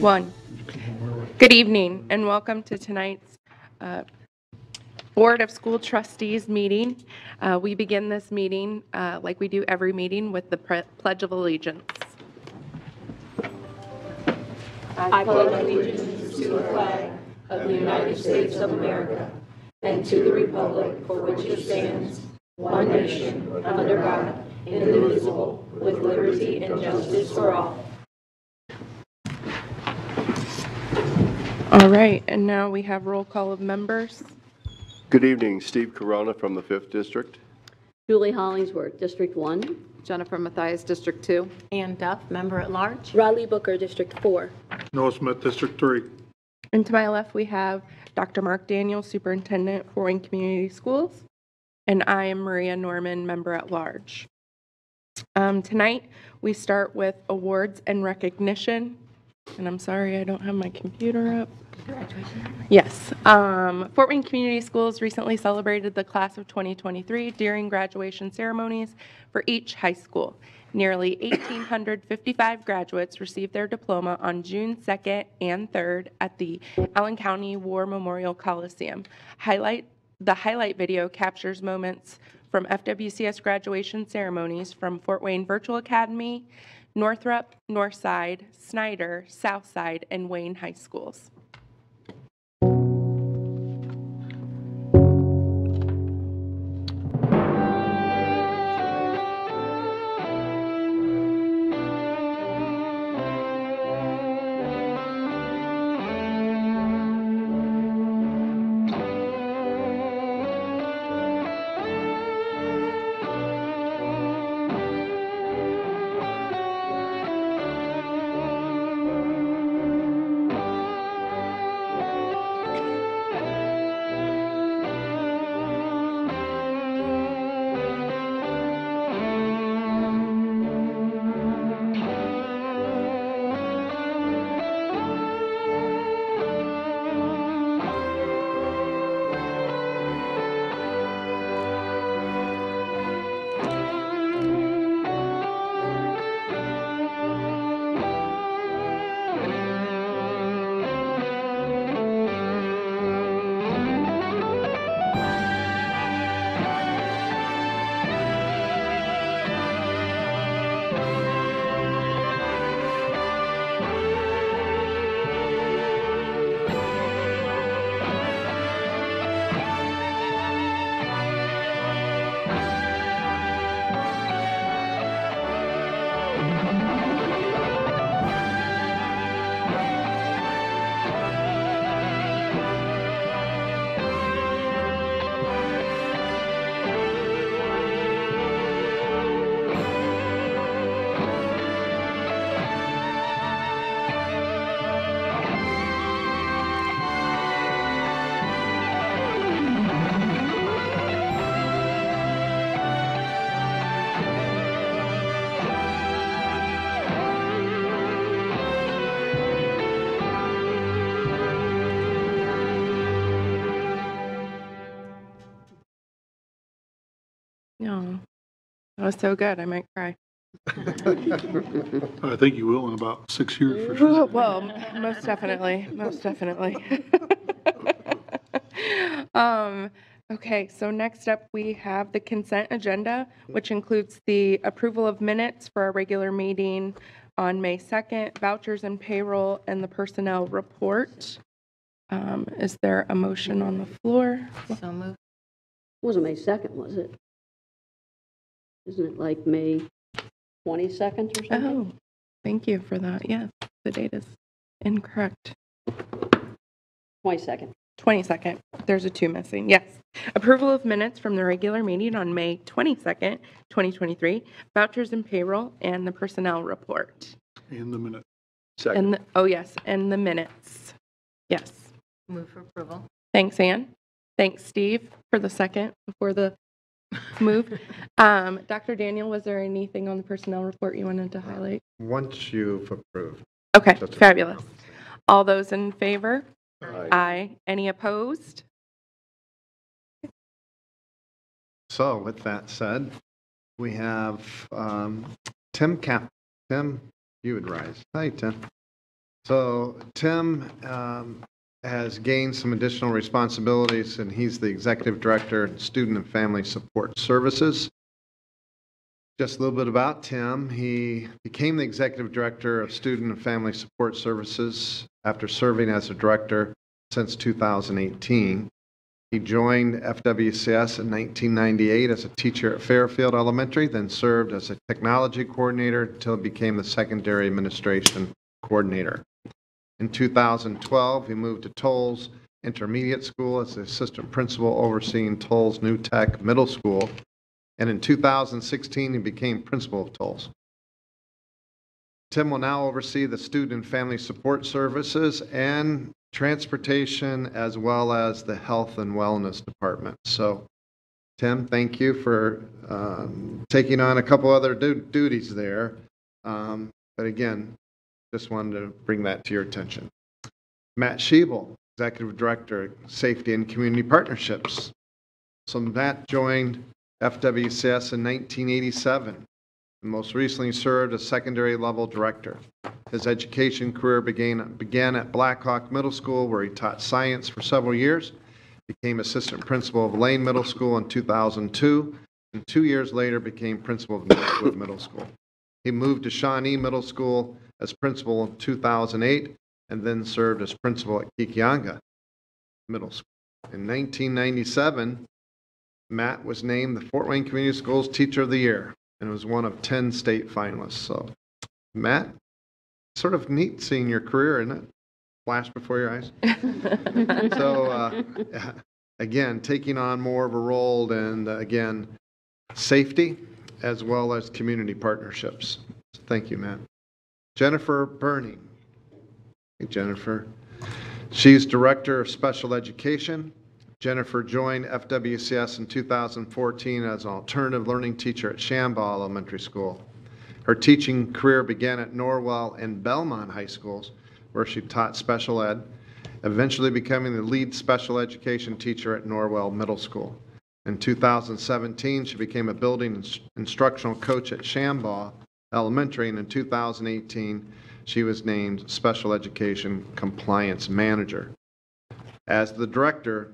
One. Good evening and welcome to tonight's uh, Board of School Trustees meeting. Uh, We begin this meeting, uh, like we do every meeting, with the Pledge of Allegiance. I pledge allegiance to the flag of the United States of America and to the republic for which it stands, one nation, under God, indivisible, with liberty and justice for all. All right, and now we have roll call of members. Good evening, Steve Corona from the 5th District. Julie Hollingsworth, District 1. Jennifer Mathias, District 2. Ann Duff, Member at Large. Rohli Booker, District 4. Noah Smith, District 3. And to my left, we have Dr. Mark Daniels, Superintendent for Wayne Community Schools, and I am Maria Norman, Member at Large. Um, Tonight, we start with awards and recognition, and I'm sorry, I don't have my computer up. Yes. um, Fort Wayne Community Schools recently celebrated the class of 2023 during graduation ceremonies for each high school. Nearly 1,855 graduates received their diploma on June 2nd and 3rd at the Allen County War Memorial Coliseum. Highlight, the highlight video captures moments from FWCS graduation ceremonies from Fort Wayne Virtual Academy, Northrop, Northside, Snider, Southside, and Wayne High Schools. Was so good, I might cry. I think you will in about six years for sure. Well, most definitely, most definitely. Um, Okay, so next up, we have the consent agenda, which includes the approval of minutes for our regular meeting on May 2nd, vouchers and payroll, and the personnel report. Um, Is there a motion on the floor? So moved. Wasn't May 2nd, was it? Isn't it like May 22nd or something? Oh, thank you for that. Yes, the date is incorrect. 22nd. 22nd. There's a two missing. Yes. Approval of minutes from the regular meeting on May 22nd, 2023, vouchers and payroll, and the personnel report. In the minute. Second. And, the- oh, yes, and the minutes. Yes. Move for approval. Thanks, Anne. Thanks, Steve, for the second before the move. Um, Dr. Daniel, was there anything on the personnel report you wanted to highlight? Once you've approved. Okay, That's okay. fabulous. All those in favor? Aye. Aye. Any opposed? So with that said, we have um, Tim Cap, Tim, you would rise. Hi, Tim. So Tim um, has gained some additional responsibilities, and he's the Executive Director of Student and Family Support Services. Just a little bit about Tim. He became the Executive Director of Student and Family Support Services after serving as a director since 2018. He joined FWCS in 1998 as a teacher at Fairfield Elementary, then served as a technology coordinator until he became the secondary administration coordinator. In 2012, he moved to Towles Intermediate School as the assistant principal overseeing Towles New Tech Middle School. And in 2016, he became principal of Towles. Tim will now oversee the Student and Family Support Services and Transportation, as well as the Health and Wellness Department. So, Tim, thank you for um, taking on a couple other du- duties there. Um, But again, just wanted to bring that to your attention. Matt Schiebel, Executive Director, Safety and Community Partnerships. So Matt joined FWCS in 1987 and most recently served as secondary level director. His education career began, began at Blackhawk Middle School, where he taught science for several years, became assistant principal of Lane Middle School in 2002, and two years later became principal of Northwood Middle School. He moved to Shawnee Middle School as principal in 2008, and then served as principal at Kekionga Middle School. In 1997, Matt was named the Fort Wayne Community Schools Teacher of the Year and was one of 10 state finalists. So, Matt, sort of neat seeing your career, isn't it? Flash before your eyes. So, uh, again, taking on more of a role and, uh, again, safety as well as community partnerships. Thank you, Matt. Jennifer Burning. Hey, Jennifer. She's Director of Special Education. Jennifer joined FWCS in 2014 as an alternative learning teacher at Shambaugh Elementary School. Her teaching career began at Norwell and Bellmont High Schools, where she taught special ed, eventually becoming the lead special education teacher at Norwell Middle School. In 2017, she became a building ins- instructional coach at Shambaugh Elementary, and in 2018, she was named Special Education Compliance Manager. As the director,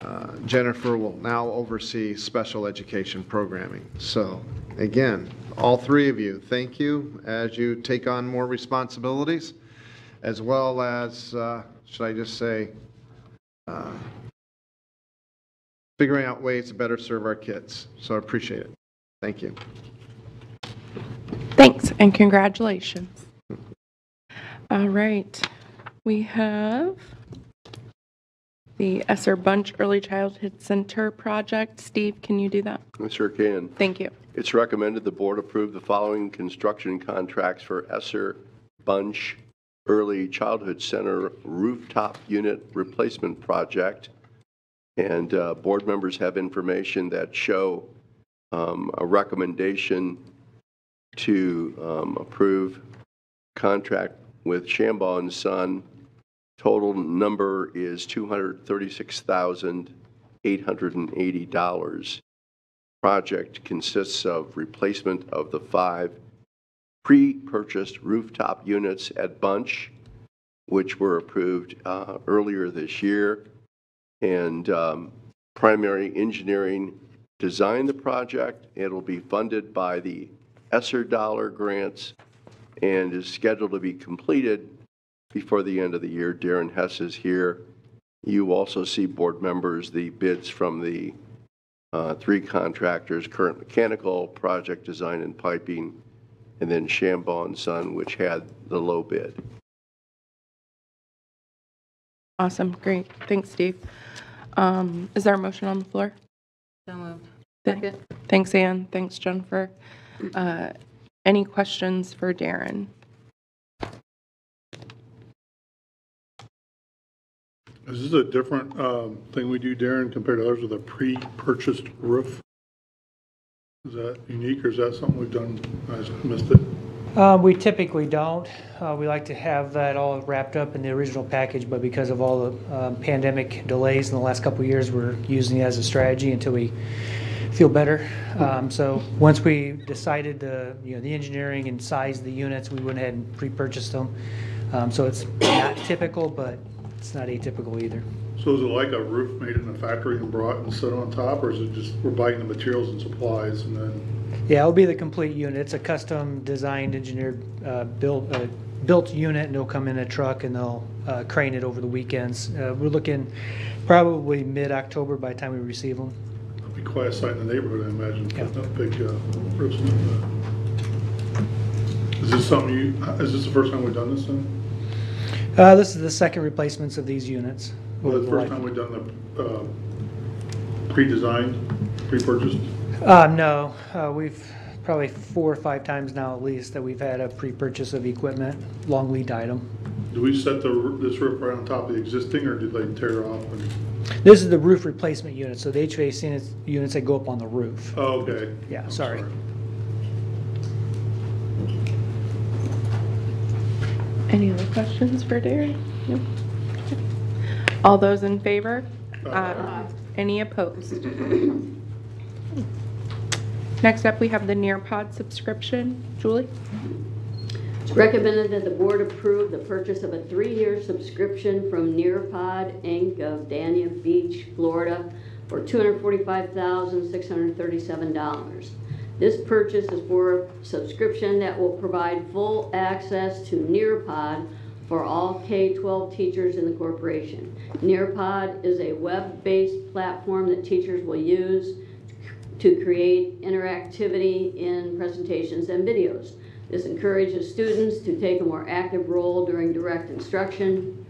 uh, Jennifer will now oversee special education programming. So, again, all three of you, thank you as you take on more responsibilities, as well as, uh, should I just say, uh, figuring out ways to better serve our kids. So I appreciate it. Thank you. Thanks and congratulations. All right, we have the ESSER Bunche Early Childhood Center project. Steve, can you do that? I sure can. Thank you. It's recommended the board approve the following construction contracts for ESSER Bunche Early Childhood Center Rooftop Unit Replacement Project. And uh, board members have information that show um, a recommendation to um, approve contract with Shambaugh and Son. Total number is $236,880 project consists of replacement of the five pre-purchased rooftop units at Bunche, which were approved uh, earlier this year. And um, primary engineering designed the project. It'll be funded by the ESSER dollar grants and is scheduled to be completed before the end of the year. Darren Hess is here. You also see board members, the bids from the uh, three contractors, Current Mechanical, Project Design and Piping, and then Shambaugh and Son, which had the low bid. Awesome, great. Thanks, Steve. Um, Is there a motion on the floor? So moved. Th- Thanks, Ann. Thanks, Jennifer. Uh, Any questions for Darren? Is this a different um, thing we do, Darren, compared to others with a pre-purchased roof? Is that unique, or is that something we've done, I just missed it? Uh, We typically don't. Uh, We like to have that all wrapped up in the original package, but because of all the um, pandemic delays in the last couple of years, we're using it as a strategy until we feel better. Um, So once we decided the, you know, the engineering and size of the units, we went ahead and pre-purchased them. Um, So it's not typical, but it's not atypical either. So is it like a roof made in a factory and brought and set on top, or is it just, we're buying the materials and supplies and then? Yeah, it'll be the complete unit. It's a custom designed, engineered, uh, built, uh, built unit, and it'll come in a truck and they'll uh, crane it over the weekends. Uh, We're looking probably mid-October by the time we receive them. It'll be quite a sight in the neighborhood, I imagine, Yeah. up big uh, roofs like that. Is this something you, is this the first time we've done this then? Uh, This is the second replacements of these units. Well, the first time we've done the uh, pre-designed, pre-purchased? Uh, no, uh, we've probably four or five times now at least that we've had a pre-purchase of equipment, long lead item. Do we set the, this roof right on top of the existing, or did they tear off? and- This is the roof replacement unit, so the HVAC units- units that go up on the roof. Oh, okay. Yeah, I'm sorry. Any other questions for Darren? No? All those in favor? Aye. Any opposed? Next up, we have the Nearpod subscription. Julie? It's recommended that the board approve the purchase of a three-year subscription from Nearpod Inc. of Dania Beach, Florida for $245,637. This purchase is for a subscription that will provide full access to Nearpod for all K-12 teachers in the corporation. Nearpod is a web-based platform that teachers will use to create interactivity in presentations and videos. This encourages students to take a more active role during direct instruction,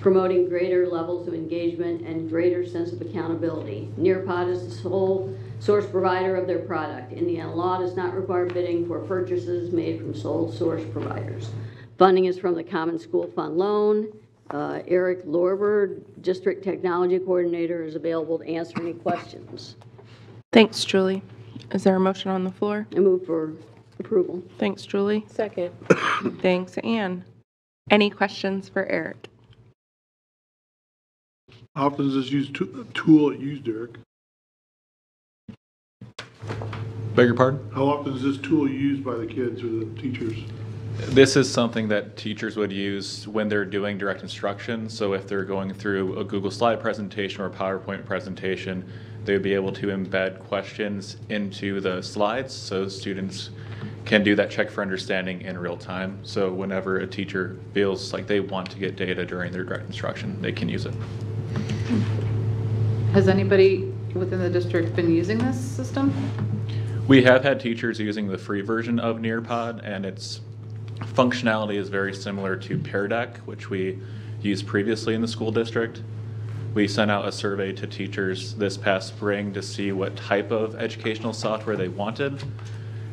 promoting greater levels of engagement and greater sense of accountability. Nearpod is the sole source provider of their product. Indiana law does not require bidding for purchases made from sole source providers. Funding is from the Common School Fund Loan. Uh, Eric Lorber, District Technology Coordinator, is available to answer any questions. Thanks, Julie. Is there a motion on the floor? I move for approval. Thanks, Julie. Second. Thanks, Anne. Any questions for Eric? How often is this used, to- tool used, Eric? Beg your pardon? How often is this tool used by the kids or the teachers? This is something that teachers would use when they're doing direct instruction. So if they're going through a Google slide presentation or a PowerPoint presentation, they would be able to embed questions into the slides so students can do that check for understanding in real time. So whenever a teacher feels like they want to get data during their direct instruction, they can use it. Has anybody within the district been using this system? We have had teachers using the free version of Nearpod, and its functionality is very similar to Pear Deck, which we used previously in the school district. We sent out a survey to teachers this past spring to see what type of educational software they wanted.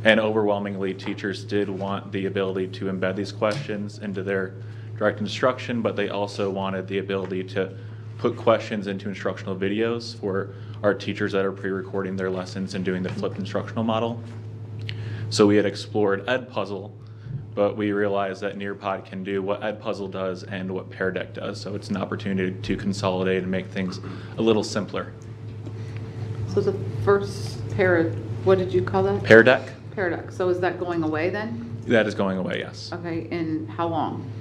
And overwhelmingly, teachers did want the ability to embed these questions into their direct instruction, but they also wanted the ability to put questions into instructional videos for our teachers that are pre-recording their lessons and doing the flipped instructional model. So we had explored Edpuzzle, but we realized that Nearpod can do what Edpuzzle does and what Pear Deck does. So it's an opportunity to consolidate and make things a little simpler. So the first pair, what did you call that? Pear Deck, Paradox. So is that going away then? that is going away, yes. Okay, and how long?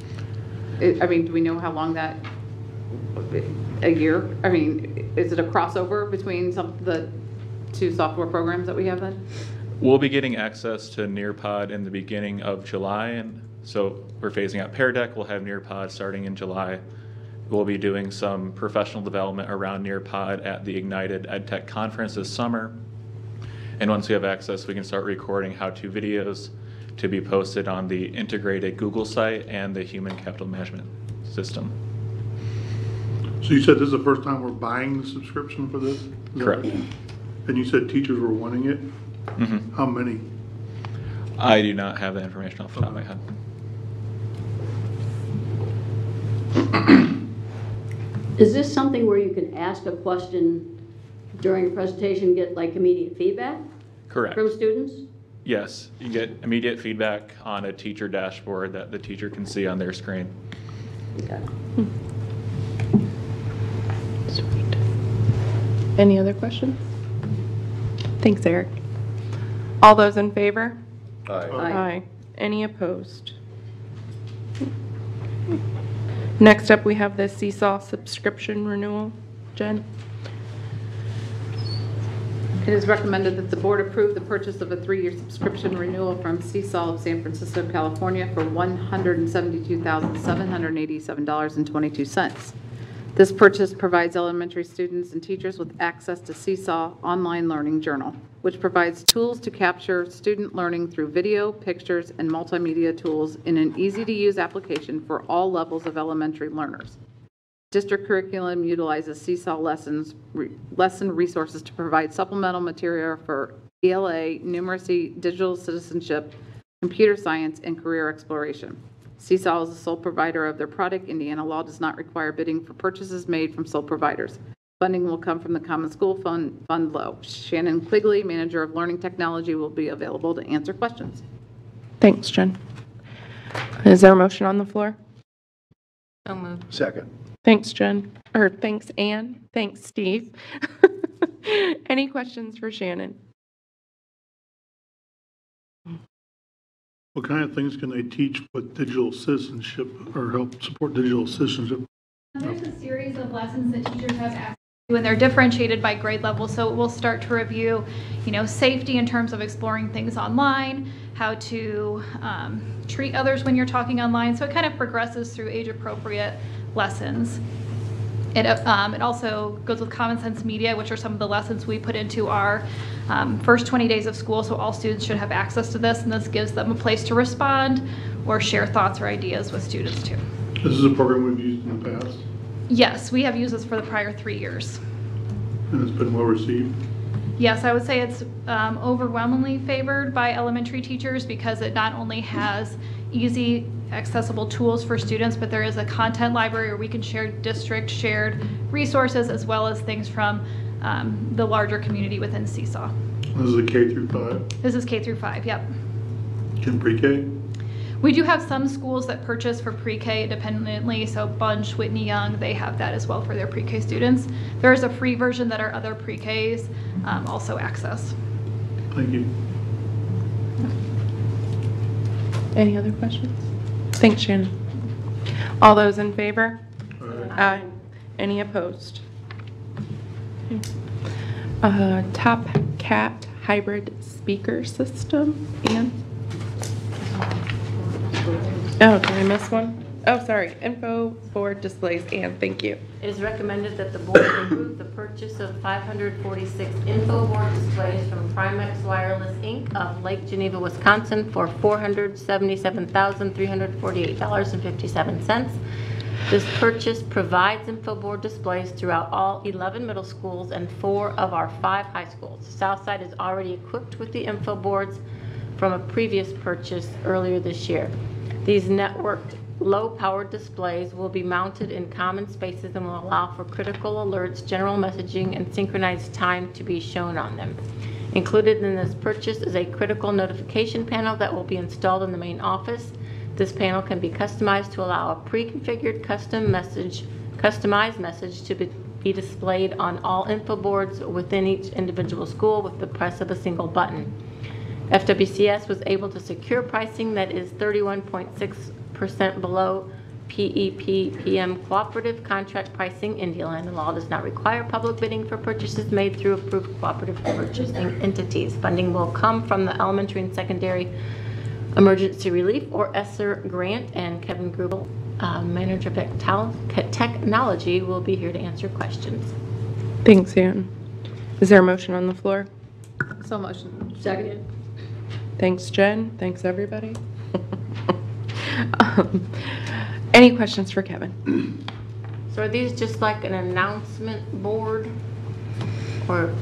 I I mean, do we know how long that, a year? I mean, is it a crossover between some, the two software programs that we have then? We'll be getting access to Nearpod in the beginning of July, and so we're phasing out Pear Deck. We'll have Nearpod starting in July. We'll be doing some professional development around Nearpod at the Ignited EdTech Conference this summer. And once we have access, we can start recording how-to videos to be posted on the integrated Google site and the Human Capital Management System. So you said this is the first time we're buying the subscription for this? Is that Correct. right? And you said teachers were wanting it? Mhm. How many? I do not have that information off the top of my head. Is this something where you can ask a question during a presentation, get like immediate feedback Correct. from students? Yes, you get immediate feedback on a teacher dashboard that the teacher can see on their screen. Okay. Sweet. Any other questions? Thanks, Eric. All those in favor? Aye. Aye. Any opposed? Next up, we have the Seesaw subscription renewal. Jen? It is recommended that the board approve the purchase of a three-year subscription renewal from Seesaw of San Francisco, California for $172,787.22. This purchase provides elementary students and teachers with access to Seesaw Online Learning Journal, which provides tools to capture student learning through video, pictures, and multimedia tools in an easy-to-use application for all levels of elementary learners. District curriculum utilizes Seesaw lessons, re- lesson resources to provide supplemental material for ELA, numeracy, digital citizenship, computer science, and career exploration. Seesaw is the sole provider of their product. Indiana law does not require bidding for purchases made from sole providers. Funding will come from the Common School Fund, Fund Low. Shannon Quigley, Manager of Learning Technology, will be available to answer questions. Thanks, Jen. Is there a motion on the floor? So moved. Second. Thanks, Jen. Or thanks, Ann. Thanks, Steve. Any questions for Shannon? What kind of things can they teach with digital citizenship or help support digital citizenship? There's a series of lessons that teachers have access to, and they're differentiated by grade level. So we'll start to review, you know, safety in terms of exploring things online, how to um, treat others when you're talking online. So it kind of progresses through age-appropriate lessons. It, um, it also goes with common sense media, which are some of the lessons we put into our um, first 20 days of school. So all students should have access to this, and this gives them a place to respond or share thoughts or ideas with students too. This is a program we've used in the past, Yes, we have used this for the prior three years. and it's been well received. Yes, I would say it's um, overwhelmingly favored by elementary teachers because it not only has easy accessible tools for students, but there is a content library where we can share district shared resources as well as things from um, the larger community within Seesaw. This is a K through five, This is K through five, yep. Can pre-K. We do have some schools that purchase for pre-K independently, so Bunche, Whitney Young, they have that as well for their pre-K students. There is a free version that our other pre-Ks um, also access. Thank you. Any other questions? Thanks, Shannon. All those in favor? Aye. Any opposed? Uh, Top Cat Hybrid Speaker System, Ann? Oh, did I miss one? Oh, sorry, info board displays, Ann, thank you. It is recommended that the board approve the purchase of 546 info board displays from Primex Wireless, Inc. of Lake Geneva, Wisconsin for $477,348.57. This purchase provides info board displays throughout all 11 middle schools and four of our five high schools. Southside is already equipped with the info boards from a previous purchase earlier this year. These networked, low-powered displays will be mounted in common spaces and will allow for critical alerts, general messaging, and synchronized time to be shown on them. Included in this purchase is a critical notification panel that will be installed in the main office. This panel can be customized to allow a pre-configured custom message, customized message to be be displayed on all info boards within each individual school with the press of a single button. FWCS was able to secure pricing that is 31.6% below E PEPPM cooperative contract pricing. Indiana law does not require public bidding for purchases made through approved cooperative purchasing entities. Funding will come from the elementary and secondary emergency relief or ESSER grant, and Kevin Grubel, uh, manager of Tec- technology, will be here to answer questions. Thanks, Ann. Is there a motion on the floor? So motion. Seconded. Thanks, Jen. Thanks, everybody. Um, Any questions for Kevin? So are these just like an announcement board? Or,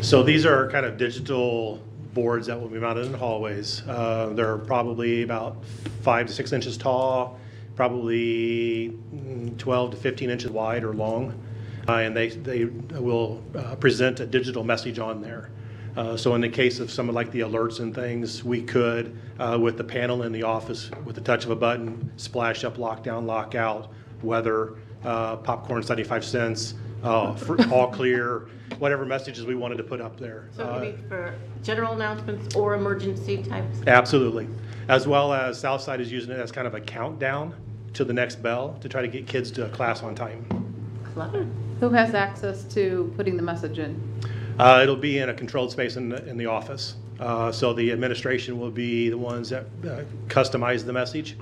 So these are kind of digital boards that will be mounted in hallways. Uh, They're probably about five to six inches tall, probably mm, 12 to 15 inches wide or long. Uh, And they, they will uh, present a digital message on there. Uh, So in the case of some of like the alerts and things, we could, uh, with the panel in the office, with the touch of a button, splash up, lockdown, lockout, weather, uh, popcorn 75 cents, uh, fr- all clear, whatever messages we wanted to put up there. so it Uh, could be for general announcements or emergency types? Absolutely. As well as Southside is using it as kind of a countdown to the next bell to try to get kids to class on time. Clever. Who has access to putting the message in? Uh, It'll be in a controlled space in the, in the office. Uh, So the administration will be the ones that uh, customize the message,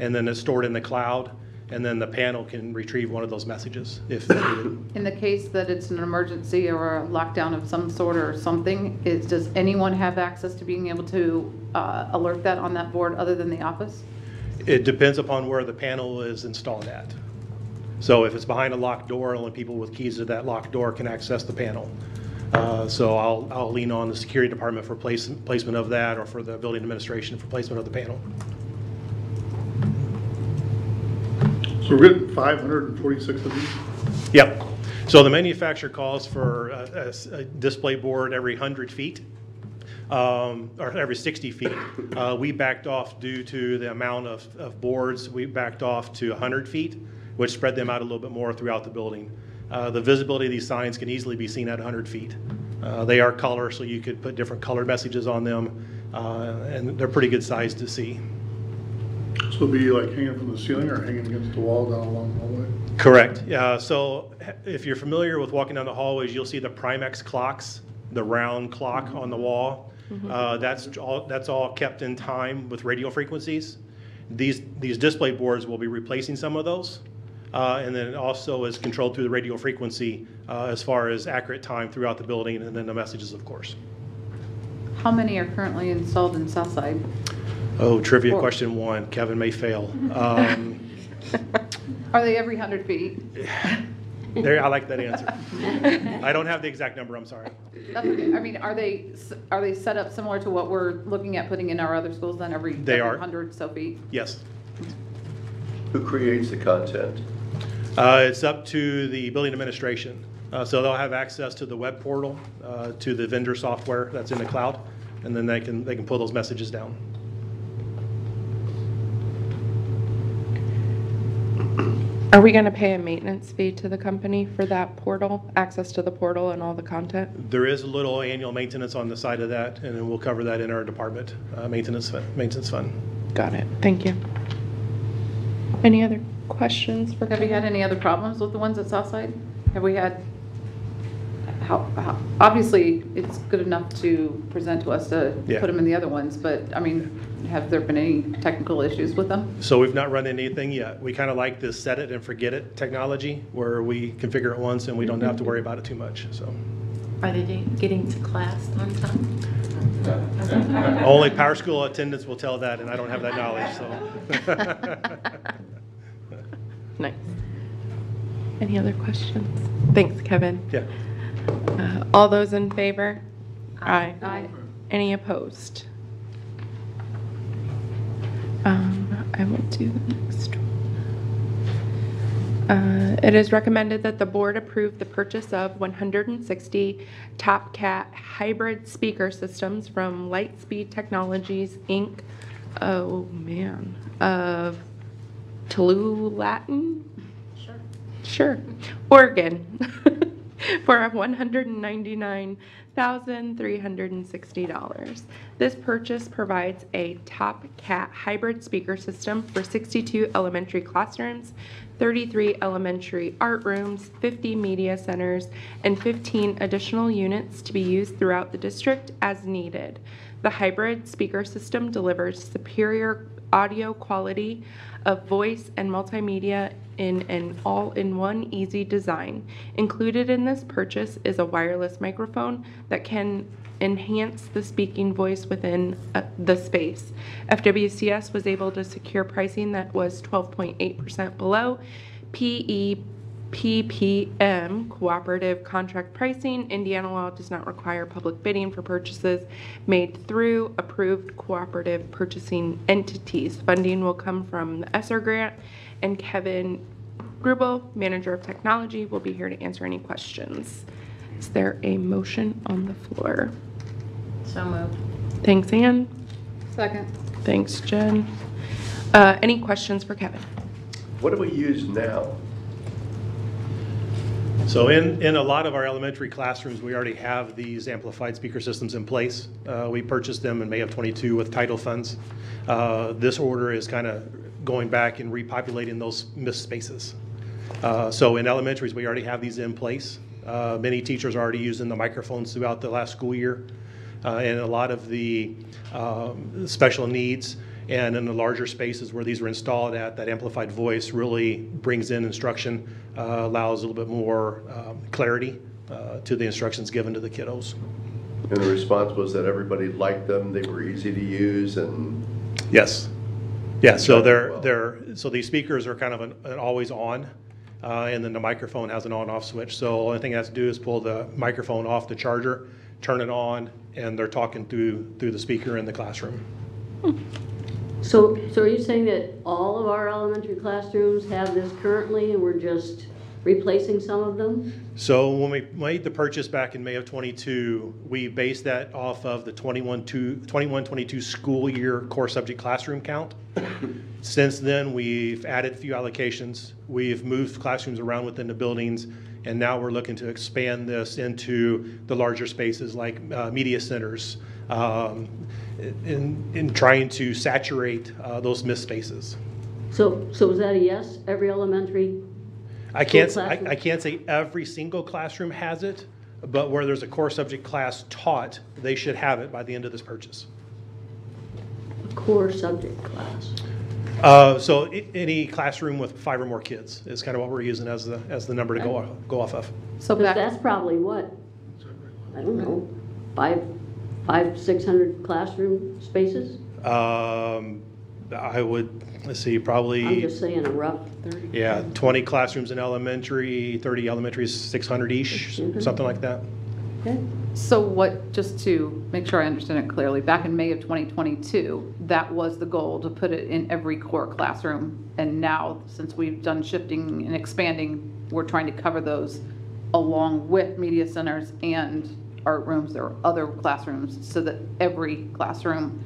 and then it's stored in the cloud, and then the panel can retrieve one of those messages if needed. In the case that it's an emergency or a lockdown of some sort or something, is, does anyone have access to being able to uh, alert that on that board other than the office? It depends upon where the panel is installed at. So if it's behind a locked door, only people with keys to that locked door can access the panel. Uh, So I'll, I'll lean on the security department for place- placement of that, or for the building administration for placement of the panel. So we're getting 546 of these? Yep. So the manufacturer calls for a display board every 100 feet, um, or every 60 feet. Uh, We backed off due to the amount of, of boards, we backed off to 100 feet, which spread them out a little bit more throughout the building. Uh, The visibility of these signs can easily be seen at 100 feet. Uh, They are color, so you could put different color messages on them, uh, and they're pretty good size to see. So it'll be like hanging from the ceiling or hanging against the wall down along the hallway? Correct. Yeah, so if you're familiar with walking down the hallways, you'll see the Primex clocks, the round clock on the wall. Uh, That's all, that's all kept in time with radio frequencies. These, these display boards will be replacing some of those. Uh, And then it also is controlled through the radio frequency uh, as far as accurate time throughout the building and then the messages, of course. How many are currently installed in Southside? Oh, trivia Four. question one, Kevin may fail. Um, Are they every 100 feet? There, I like that answer. I don't have the exact number, I'm sorry. That's okay. I mean, are they, s- are they set up similar to what we're looking at putting in our other schools then every They every are. 100 so feet? Yes. Who creates the content? Uh, It's up to the building administration. Uh, So they'll have access to the web portal, uh, to the vendor software that's in the cloud, and then they can, they can pull those messages down. Are we going to pay a maintenance fee to the company for that portal, access to the portal and all the content? There is a little annual maintenance on the side of that, and then we'll cover that in our department uh, maintenance, fu- maintenance fund. Got it. Thank you. Any other questions for Have you had any other problems with the ones at Southside? Have we had, how, how, uh, obviously, it's good enough to present to us to Yeah. put them in the other ones, but, I mean, have there been any technical issues with them? So we've not run into anything yet. We kind of like this set it and forget it technology, where we configure it once and we don't have to worry about it too much, so. Are they getting to class on time? Only Power School attendance will tell that, and I don't have that knowledge, so. Nice. Any other questions? Thanks, Kevin. Yeah. Uh, All those in favor? Aye. Aye. Any opposed? Um, I will do the next one. Uh, It is recommended that the board approve the purchase of 160 Top Cat hybrid speaker systems from Lightspeed Technologies, Inc., oh, man, of Tulu-Latin? Sure. Sure. Oregon, for $199,360. This purchase provides a Top Cat hybrid speaker system for 62 elementary classrooms, 33 elementary art rooms, 50 media centers, and 15 additional units to be used throughout the district as needed. The hybrid speaker system delivers superior audio quality of voice and multimedia in an all-in-one easy design. Included in this purchase is a wireless microphone that can enhance the speaking voice within uh, the space. FWCS was able to secure pricing that was 12.8% below PE PPM, cooperative contract pricing. Indiana law does not require public bidding for purchases made through approved cooperative purchasing entities. Funding will come from the ESSER grant, and Kevin Grubel, Manager of Technology, will be here to answer any questions. Is there a motion on the floor? So moved. Thanks, Ann. Second. Thanks, Jen. Uh, Any questions for Kevin? What do we use now? So in, in a lot of our elementary classrooms, we already have these amplified speaker systems in place. Uh, We purchased them in May of '22 with title funds. Uh, This order is kind of going back and repopulating those missed spaces. Uh, So in elementaries, we already have these in place. Uh, Many teachers are already using the microphones throughout the last school year. Uh, And a lot of the um, special needs and in the larger spaces where these were installed at, that amplified voice really brings in instruction, uh, allows a little bit more um, clarity uh, to the instructions given to the kiddos. And the response was that everybody liked them, they were easy to use, and Yes. Yeah, so they're, they're, so these speakers are kind of an, an always on, uh, and then the microphone has an on-off switch. So the only thing it has to do is pull the microphone off the charger, turn it on, and they're talking through, through the speaker in the classroom. So, so are you saying that all of our elementary classrooms have this currently and we're just replacing some of them? So when we made the purchase back in May of '22, we based that off of the 21-22 school year core subject classroom count. Since then, we've added a few allocations. We've moved classrooms around within the buildings, and now we're looking to expand this into the larger spaces like uh, media centers, um, in, in trying to saturate uh, those missed spaces. So, so is that a yes, every elementary? I can't, I, classroom? I can't say every single classroom has it, but where there's a core subject class taught, they should have it by the end of this purchase. A core subject class? Uh, so i- any classroom with five or more kids is kind of what we're using as the, as the number to go, off- go off of. So Because back, that's probably what? I don't know, five, five, 600 classroom spaces? Um, I would, let's see, probably I'm probably, just saying a rough, yeah, 20 classrooms in elementary, 30 elementary is 600-ish, Mhm. something like that. okay. so what, just to make sure I understand it clearly, back in May of 2022, that was the goal, to put it in every core classroom. And now, since we've done shifting and expanding, we're trying to cover those along with media centers and art rooms or other classrooms, so that every classroom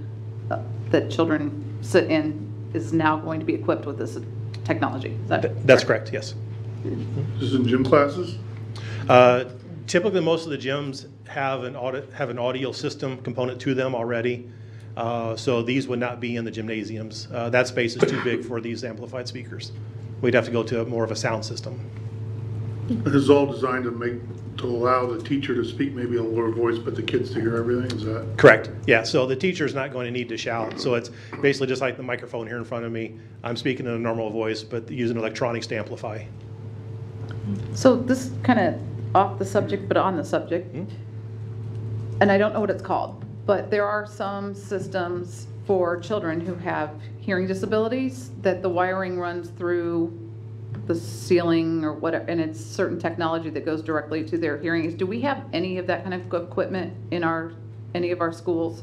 uh, that children sit in is now going to be equipped with this technology. Is that Th- That's correct, yes. This is in gym classes? Uh, Typically, most of the gyms have an audit, have an audio system component to them already. Uh, So these would not be in the gymnasiums. Uh, That space is too big for these amplified speakers. We'd have to go to more of a sound system. This is all designed to make, to allow the teacher to speak maybe in a lower voice, but the kids to hear everything, is that? Correct, yeah, so the teacher's not going to need to shout. So it's basically just like the microphone here in front of me. I'm speaking in a normal voice, but using electronics to amplify. So this kind of off the subject, but on the subject. Hmm? And I don't know what it's called, but there are some systems for children who have hearing disabilities that the wiring runs through the ceiling or whatever, and it's certain technology that goes directly to their hearing aids. Do we have any of that kind of equipment in our, any of our schools?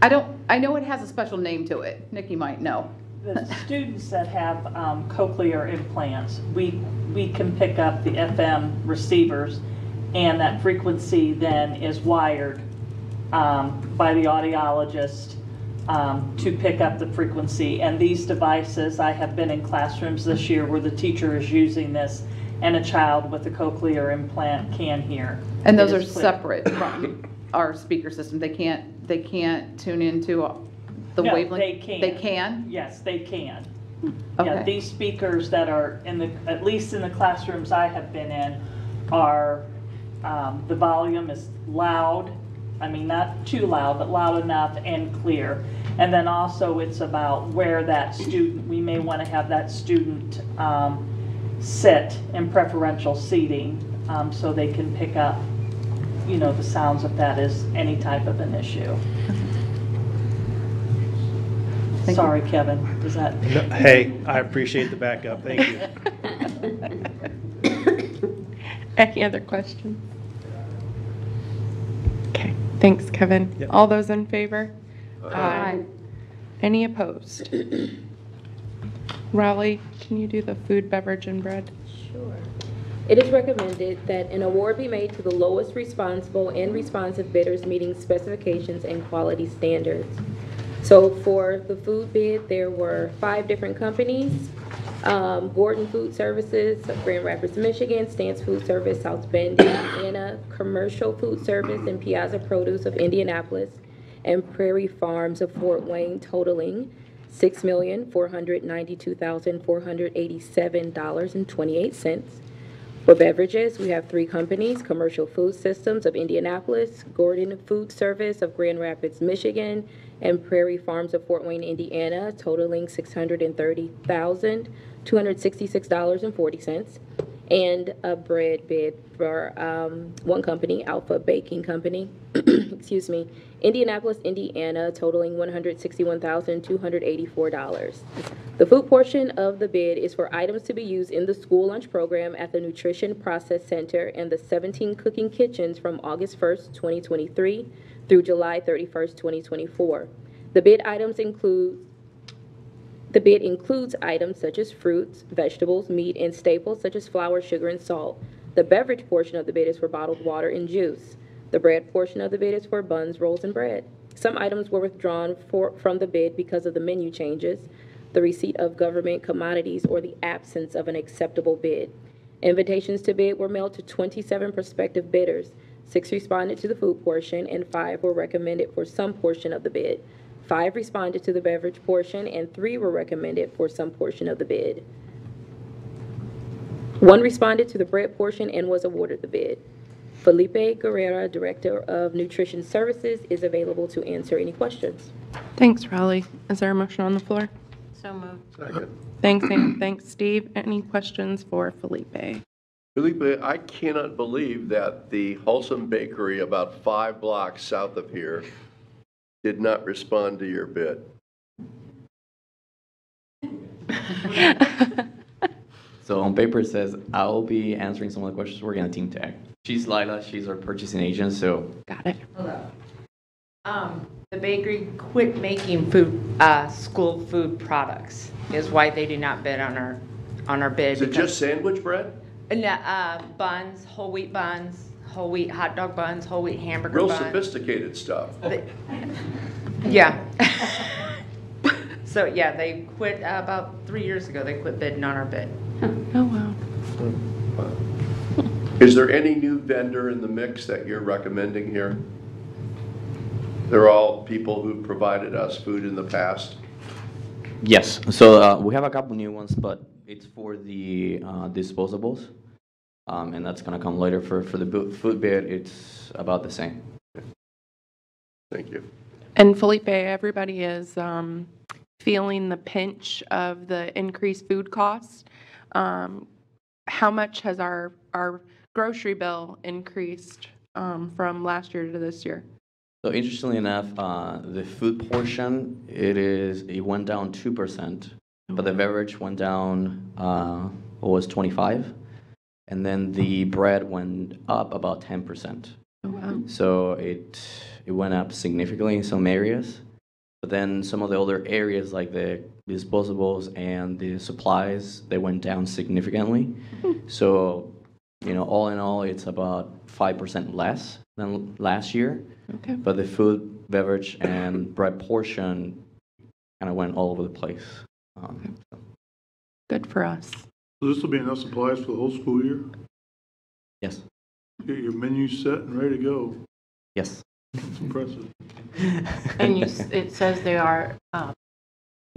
I don't, I know it has a special name to it. Nikki might know. The students that have um, cochlear implants, we, we can pick up the FM receivers, and that frequency then is wired um, by the audiologist um, to pick up the frequency. And these devices, I have been in classrooms this year where the teacher is using this, and a child with a cochlear implant can hear. And It those are is clear. separate from our speaker system. They can't, they can't tune into the No, wavelength? they can. They can? Yes, they can. Yeah, Okay. these speakers that are in the, at least in the classrooms I have been in, are, um, the volume is loud, I mean, not too loud, but loud enough and clear. And then also it's about where that student, we may want to have that student, um, sit in preferential seating, um, so they can pick up, you know, the sounds if that is any type of an issue. Thank you. Sorry, Kevin, is that? No, Hey, I appreciate the backup, thank you. Any other questions? Okay, thanks, Kevin. Yep. All those in favor? Aye. Any opposed? Rohli, can you do the food, beverage, and bread? Sure. It is recommended that an award be made to the lowest responsible and responsive bidders meeting specifications and quality standards. So for the food bid, there were five different companies. Um, Gordon Food Services of Grand Rapids, Michigan, Stanz Food Service, South Bend, Indiana, Commercial Food Service, and Piazza Produce of Indianapolis, and Prairie Farms of Fort Wayne totaling six million, four hundred ninety-two thousand, four hundred eighty-seven dollars and twenty-eight cents. For beverages, we have three companies, Commercial Food Systems of Indianapolis, Gordon Food Service of Grand Rapids, Michigan, and Prairie Farms of Fort Wayne, Indiana, totaling $630,266.40. And a bread bid for um, one company, Alpha Baking Company, excuse me, Indianapolis, Indiana, totaling $161,284. The food portion of the bid is for items to be used in the school lunch program at the Nutrition Process Center and the 17 cooking kitchens from August 1st, 2023 through July 31st, 2024. The bid items include the bid includes items such as fruits, vegetables, meat, and staples such as flour, sugar, and salt. The beverage portion of the bid is for bottled water and juice. The bread portion of the bid is for buns, rolls, and bread. Some items were withdrawn for, from the bid because of the menu changes, the receipt of government commodities, or the absence of an acceptable bid. Invitations to bid were mailed to 27 prospective bidders. Six responded to the food portion, and five were recommended for some portion of the bid. Five responded to the beverage portion, and three were recommended for some portion of the bid. One responded to the bread portion and was awarded the bid. Felipe Guerrero, Director of Nutrition Services, is available to answer any questions. Thanks, Rohli. Is there a motion on the floor? So moved. Second. Thanks, Ann. Thanks, Steve. Any questions for Felipe? Felipe, I cannot believe that the Wholesome Bakery about five blocks south of here did not respond to your bid. So on paper it says I'll be answering some of the questions. We're gonna team tag. She's Lila. She's our purchasing agent. So Got it. Hello. Um, the bakery quit making food, uh, school food products is why they do not bid on our, on our bid. Is it just sandwich bread? And, uh, buns, whole wheat buns, whole wheat hot dog buns, whole wheat hamburger Real buns. sophisticated stuff. Yeah. So, yeah, they quit, uh, about three years ago, they quit bidding on our bid. Oh, wow. Is there any new vendor in the mix that you're recommending here? They're all people who provided us food in the past? yes. So uh, we have a couple new ones, but it's for the uh, disposables, um, and that's gonna come later. For for the food bid, it's about the same. Thank you. And Felipe, everybody is um, feeling the pinch of the increased food costs. Um, How much has our, our grocery bill increased um, from last year to this year? So interestingly enough, uh, the food portion it is it went down two percent, but the beverage went down uh, what was twenty five, and then the bread went up about ten percent. Oh, wow. So it it went up significantly in some areas, but then some of the other areas like the disposables and the supplies they went down significantly. So you know, all in all, it's about five percent less than last year. Okay. But the food, beverage, and bread portion kind of went all over the place. Um, so. Good for us. So this will be enough supplies for the whole school year? Yes, Get your menu set and ready to go. yes. It's impressive. And you, s- it says there are um,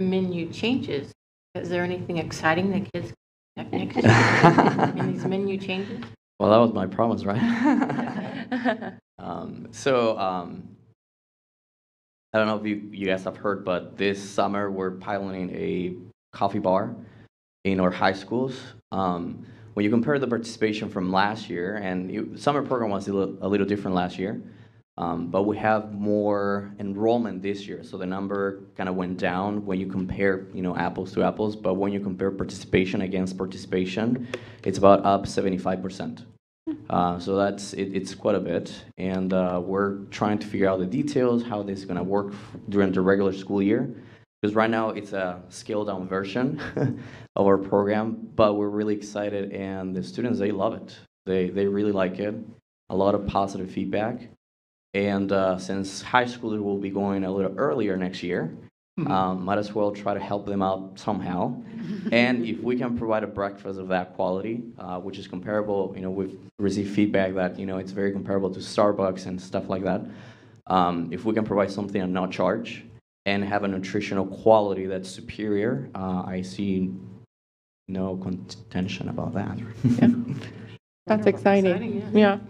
menu changes. Is there anything exciting that kids can expect next year in these menu changes? Well, that was my promise, right? um, so, um, I don't know if you, you guys have heard, but this summer we're piloting a coffee bar in our high schools. Um, when you compare the participation from last year, and you, summer program was a little, a little different last year, um, but we have more enrollment this year, so the number kind of went down when you compare, you know, apples to apples. But when you compare participation against participation, it's about up 75%. Uh, so that's it, it's quite a bit, and uh, we're trying to figure out the details how this is going to work during the regular school year. Because right now it's a scaled down version of our program, but we're really excited, and the students they love it. They they really like it. A lot of positive feedback. And uh, since high schoolers will be going a little earlier next year, Um, might as well try to help them out somehow. and if we can provide a breakfast of that quality, uh, which is comparable, you know, we've received feedback that you know it's very comparable to Starbucks and stuff like that. Um, if we can provide something and not charge, and have a nutritional quality that's superior, uh, I see no contention about that. yeah. That's exciting. Yeah.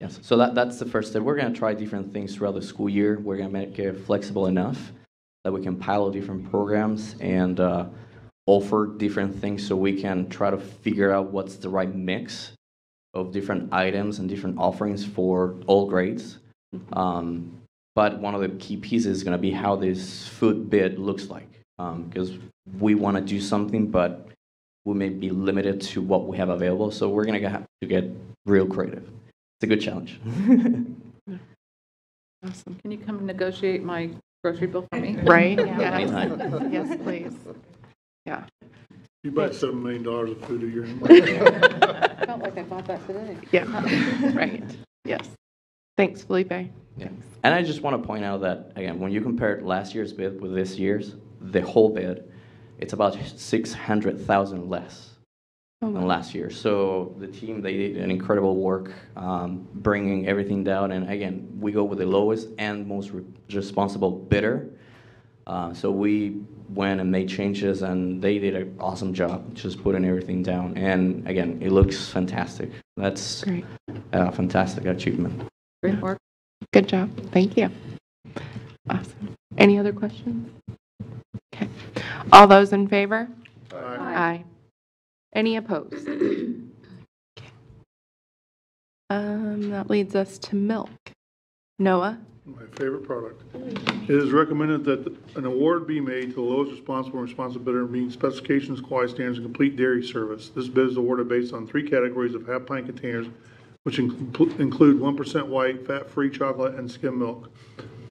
Yes, so that, that's the first step. We're going to try different things throughout the school year. We're going to make it flexible enough that we can pilot different programs and uh, offer different things so we can try to figure out what's the right mix of different items and different offerings for all grades. Um, but one of the key pieces is going to be how this food bid looks like um, because we want to do something, but we may be limited to what we have available. So we're going to have to get real creative. It's a good challenge. Awesome. Can you come and negotiate my grocery bill for me? Right? Anytime. Yes. Yes, please. Yeah. You buy $7 million of food a year. I Felt like I bought that today. Yeah. Right. Yes. Thanks, Felipe. Yeah. And I just want to point out that, again, when you compare last year's bid with this year's, the whole bid, it's about 600,000 less Oh, than wow. last year. So the team, they did an incredible work um, bringing everything down. And again, we go with the lowest and most re- responsible bidder. Uh, so we went and made changes, and they did an awesome job just putting everything down. And again, it looks fantastic. That's Great. a fantastic achievement. Great work. Good job. Thank you. Awesome. Any other questions? Okay. All those in favor? Aye. Any opposed? Okay. Um, that leads us to milk. Noah? My favorite product. It is recommended that an award be made to the lowest responsible and responsible bidder meeting specifications, quality standards, and complete dairy service. This bid is awarded based on three categories of half-pint containers, which inclu- include 1% white, fat-free chocolate, and skim milk.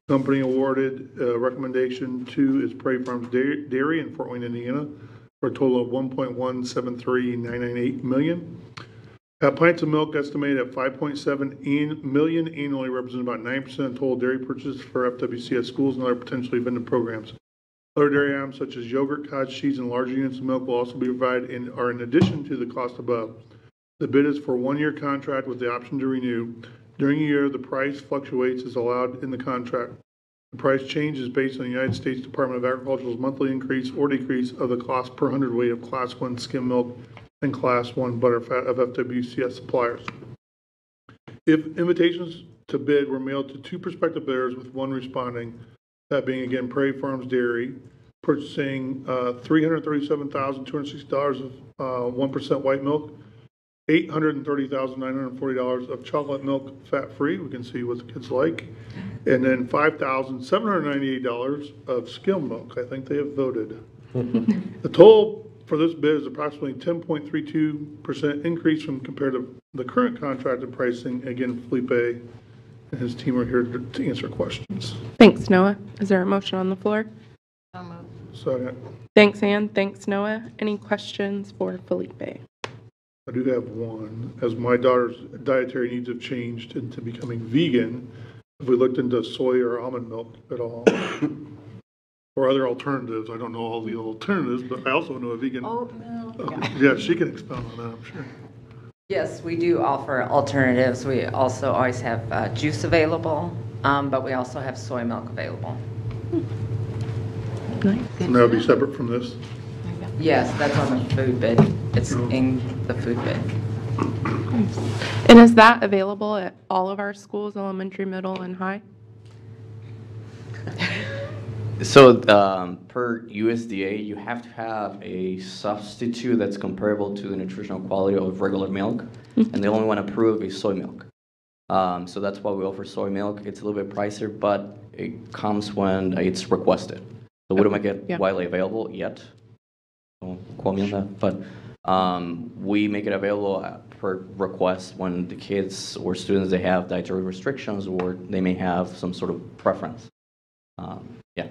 Company awarded uh, recommendation two is Prairie Farms Dairy Dairy in Fort Wayne, Indiana, for a total of 1.173998 million. Uh, pints of milk estimated at 5.7 million annually represent about 9% of total dairy purchases for FWCS schools and other potentially vended programs. Other dairy items such as yogurt, cottage cheese, and larger units of milk will also be provided and are in addition to the cost above. The bid is for one-year contract with the option to renew. During a year, the price fluctuates as allowed in the contract. The price change is based on the United States Department of Agriculture's monthly increase or decrease of the cost per hundredweight of Class 1 skim milk and Class 1 butterfat of FWCS suppliers. If invitations to bid were mailed to two prospective bidders with one responding, that being again Prairie Farms Dairy, purchasing uh, $337,260 of uh, 1% white milk, $830,940 of chocolate milk fat-free, we can see what the kids like, and then $5,798 of skim milk. I think they have voted. The total for this bid is approximately 10.32% increase from compared to the current contracted pricing. Again, Felipe and his team are here to to answer questions. Thanks, Noah. Is there a motion on the floor? So. Second, Thanks, Ann. Thanks, Noah. Any questions for Felipe? I do have one. As my daughter's dietary needs have changed into becoming vegan, have we looked into soy or almond milk at all? Or other alternatives? I don't know all the alternatives, but I also know a vegan. Oh, no. Yeah, she can expound on that, I'm sure. Yes, we do offer alternatives. We also always have uh, juice available, um, but we also have soy milk available. Nice. And that would be separate from this? Yes, that's on the food bid. It's in the food bid. And is that available at all of our schools, elementary, middle, and high? So um, per USDA, you have to have a substitute that's comparable to the nutritional quality of regular milk, and the only one approved is soy milk. Um, so that's why we offer soy milk. It's a little bit pricier, but it comes when it's requested. So we don't make it Yeah. widely available yet. Quote me on that, but um, we make it available uh, per request when the kids or students they have dietary restrictions or they may have some sort of preference. Um, yeah.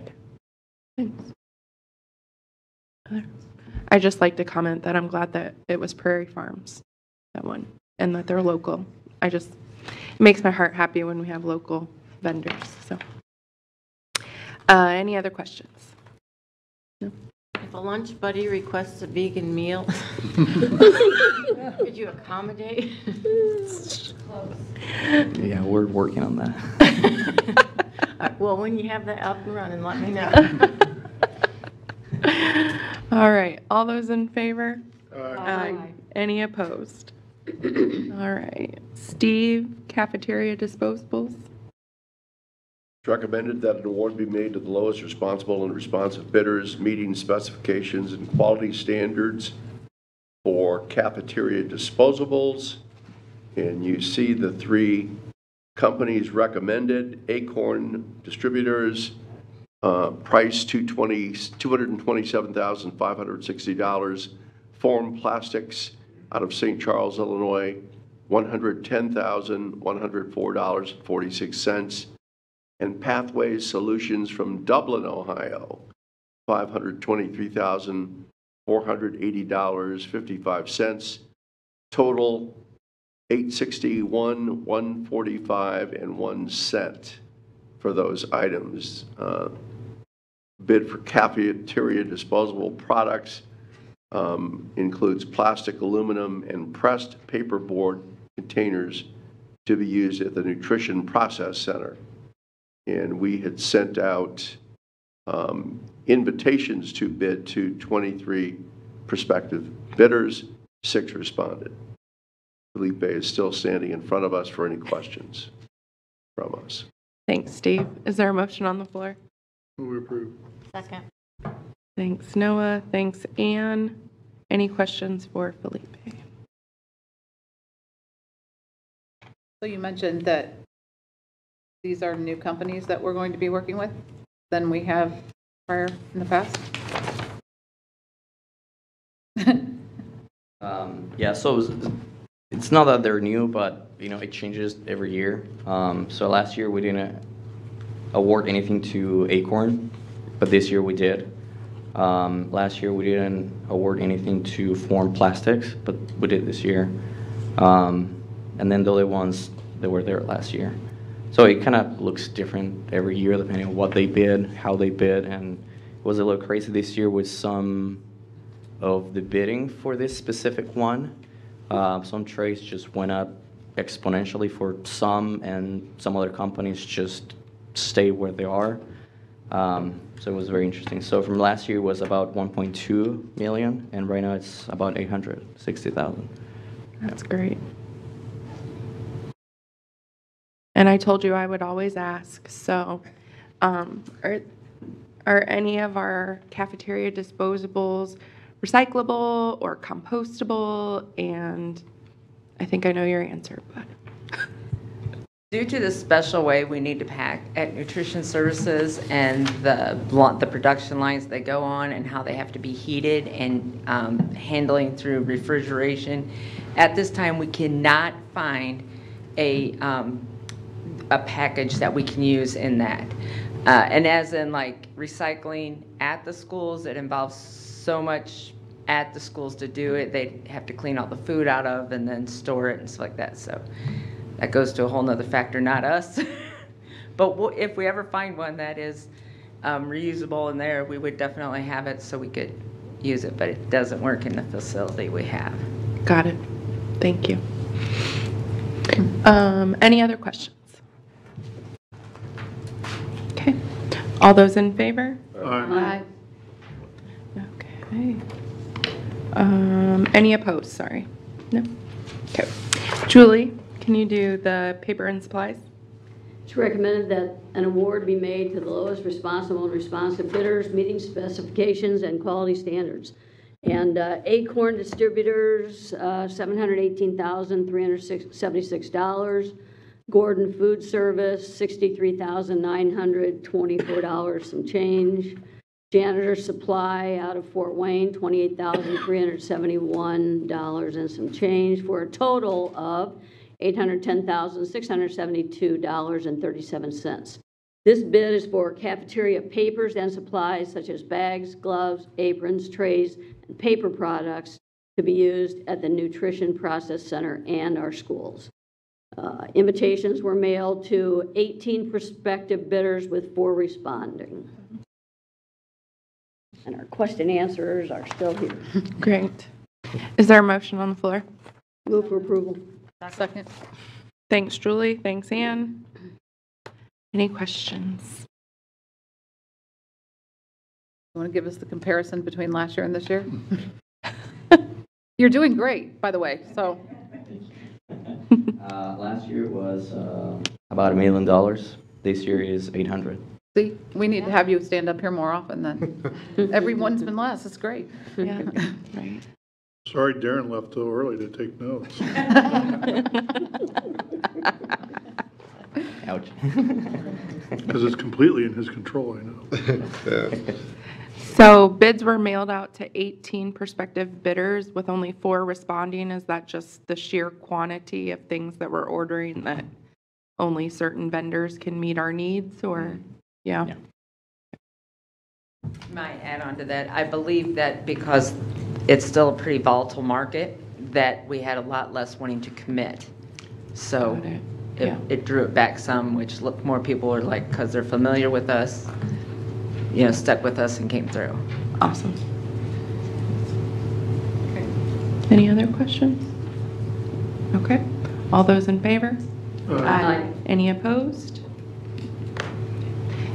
Thanks. I'd just like to comment that I'm glad that it was Prairie Farms, that one, and that they're local. I just, it makes my heart happy when we have local vendors, so. Uh, Any other questions? If a lunch buddy requests a vegan meal, could you accommodate? Yeah, we're working on that. Well, when you have that up and running, let me know. All right, all those in favor? Aye. Any opposed? All right, Steve, cafeteria disposables? It's recommended that an award be made to the lowest responsible and responsive bidders meeting specifications and quality standards for cafeteria disposables. And you see the three companies recommended, Acorn Distributors, uh, price 220 $227,560. Form Plastics out of St. Charles, Illinois, $110,104.46 and Pathways Solutions from Dublin, Ohio, $523,480.55. Total, 861, $145, and 1 cent for those items. Uh, Bid for cafeteria disposable products um, includes plastic, aluminum, and pressed paperboard containers to be used at the Nutrition Process Center and we had sent out um, invitations to bid to 23 prospective bidders, six responded. Felipe is still standing in front of us for any questions from us. Thanks, Steve. Is there a motion on the floor? Move approve. Second. Thanks, Noah. Thanks, Anne. Any questions for Felipe? So you mentioned that these are new companies that we're going to be working with than we have prior in the past? Um, yeah, so it's, it's not that they're new, but you know it changes every year. Um, so last year we didn't award anything to Acorn, but this year we did. Um, last year we didn't award anything to Form Plastics, but we did this year. Um, and then the other ones that were there last year. So it kind of looks different every year depending on what they bid, how they bid, and it was a little crazy this year with some of the bidding for this specific one. Uh, some trades just went up exponentially for some, and some other companies just stay where they are. Um, so it was very interesting. So from last year it was about 1.2 million, and right now it's about 860,000. That's great. And I told you I would always ask, so, um, are, are any of our cafeteria disposables recyclable or compostable? And I think I know your answer, but. Due to the special way we need to pack at Nutrition Services and the, blunt- the production lines they go on and how they have to be heated and um, handling through refrigeration, at this time, we cannot find a, um, a package that we can use in that. Uh, And as in like recycling at the schools, it involves so much at the schools to do it. They have to clean all the food out of and then store it and stuff like that. So that goes to a whole nother factor, not us. But if we ever find one that is um, reusable in there, we would definitely have it so we could use it, but it doesn't work in the facility we have. Got it. Thank you. Um, any other questions? Okay. All those in favor? Aye. Okay. Um, any opposed? Sorry. No? Okay. Julie, can you do the paper and supplies? It's recommended that an award be made to the lowest responsible and responsive bidders meeting specifications and quality standards. And uh, Acorn Distributors, uh, $718,376. Gordon Food Service, $63,924, some change. Janitor Supply out of Fort Wayne, $28,371 and some change, for a total of $810,672.37. This bid is for cafeteria papers and supplies such as bags, gloves, aprons, trays, and paper products to be used at the Nutrition Process Center and our schools. Uh, Invitations were mailed to 18 prospective bidders with four responding. And our question answerers are still here. Great. Is there a motion on the floor? Move for approval. Second. Thanks, Julie. Thanks, Ann. Any questions? You want to give us the comparison between last year and this year? You're doing great, by the way, so. Uh, last year was uh, about a million dollars. This year is 800. See, we need to have you stand up here more often then. Everyone's been less, it's great. Yeah, right. Sorry Darren left so early to take notes. Ouch. Because it's completely in his control, I know. So bids were mailed out to 18 prospective bidders with only four responding. Is that just the sheer quantity of things that we're ordering that only certain vendors can meet our needs or, mm-hmm. yeah? Might add on to that, I believe that because it's still a pretty volatile market, that we had a lot less wanting to commit. So Got it. it, Yeah. it drew it back some, which look, more people are like, because they're familiar with us, you know, stuck with us and came through. Awesome. Okay. Any other questions? Okay. All those in favor? Aye. Any opposed?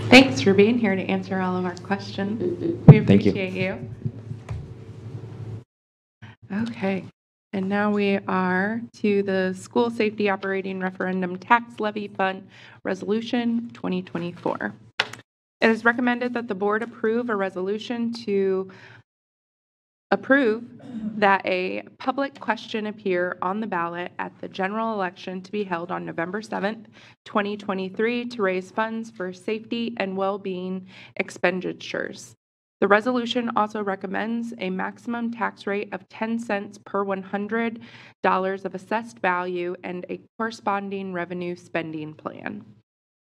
Thanks for being here to answer all of our questions. We Thank you. appreciate you. Okay, and now we are to the School Safety Operating Referendum Tax Levy Fund Resolution 2024. It is recommended that the board approve a resolution to approve that a public question appear on the ballot at the general election to be held on November 7th, 2023, to raise funds for safety and well-being expenditures. The resolution also recommends a maximum tax rate of 10 cents per $100 of assessed value and a corresponding revenue spending plan.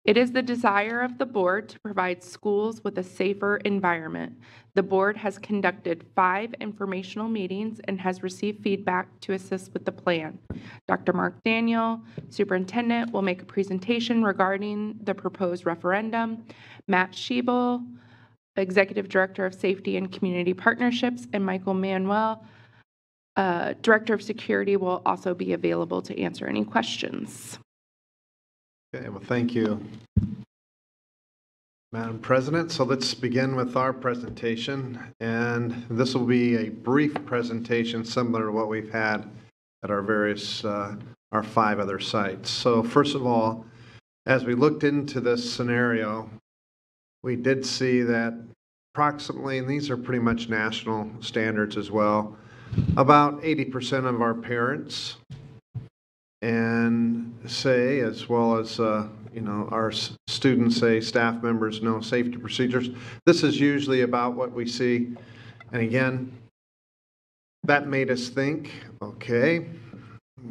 It is the desire of the board to provide schools with a safer environment. The board has conducted five informational meetings and has received feedback to assist with the plan. Dr. Mark Daniel, superintendent, will make a presentation regarding the proposed referendum. Matt Schiebel, executive director of safety and community partnerships, and Michael Manuel, uh, director of security, will also be available to answer any questions. Okay, well, thank you, Madam President. So let's begin with our presentation, and this will be a brief presentation similar to what we've had at our various, uh, our five other sites. So first of all, as we looked into this scenario, we did see that approximately, and these are pretty much national standards as well, about 80% of our parents and say, as well as, uh, you know, our students say, staff members know safety procedures. This is usually about what we see. And again, that made us think, okay,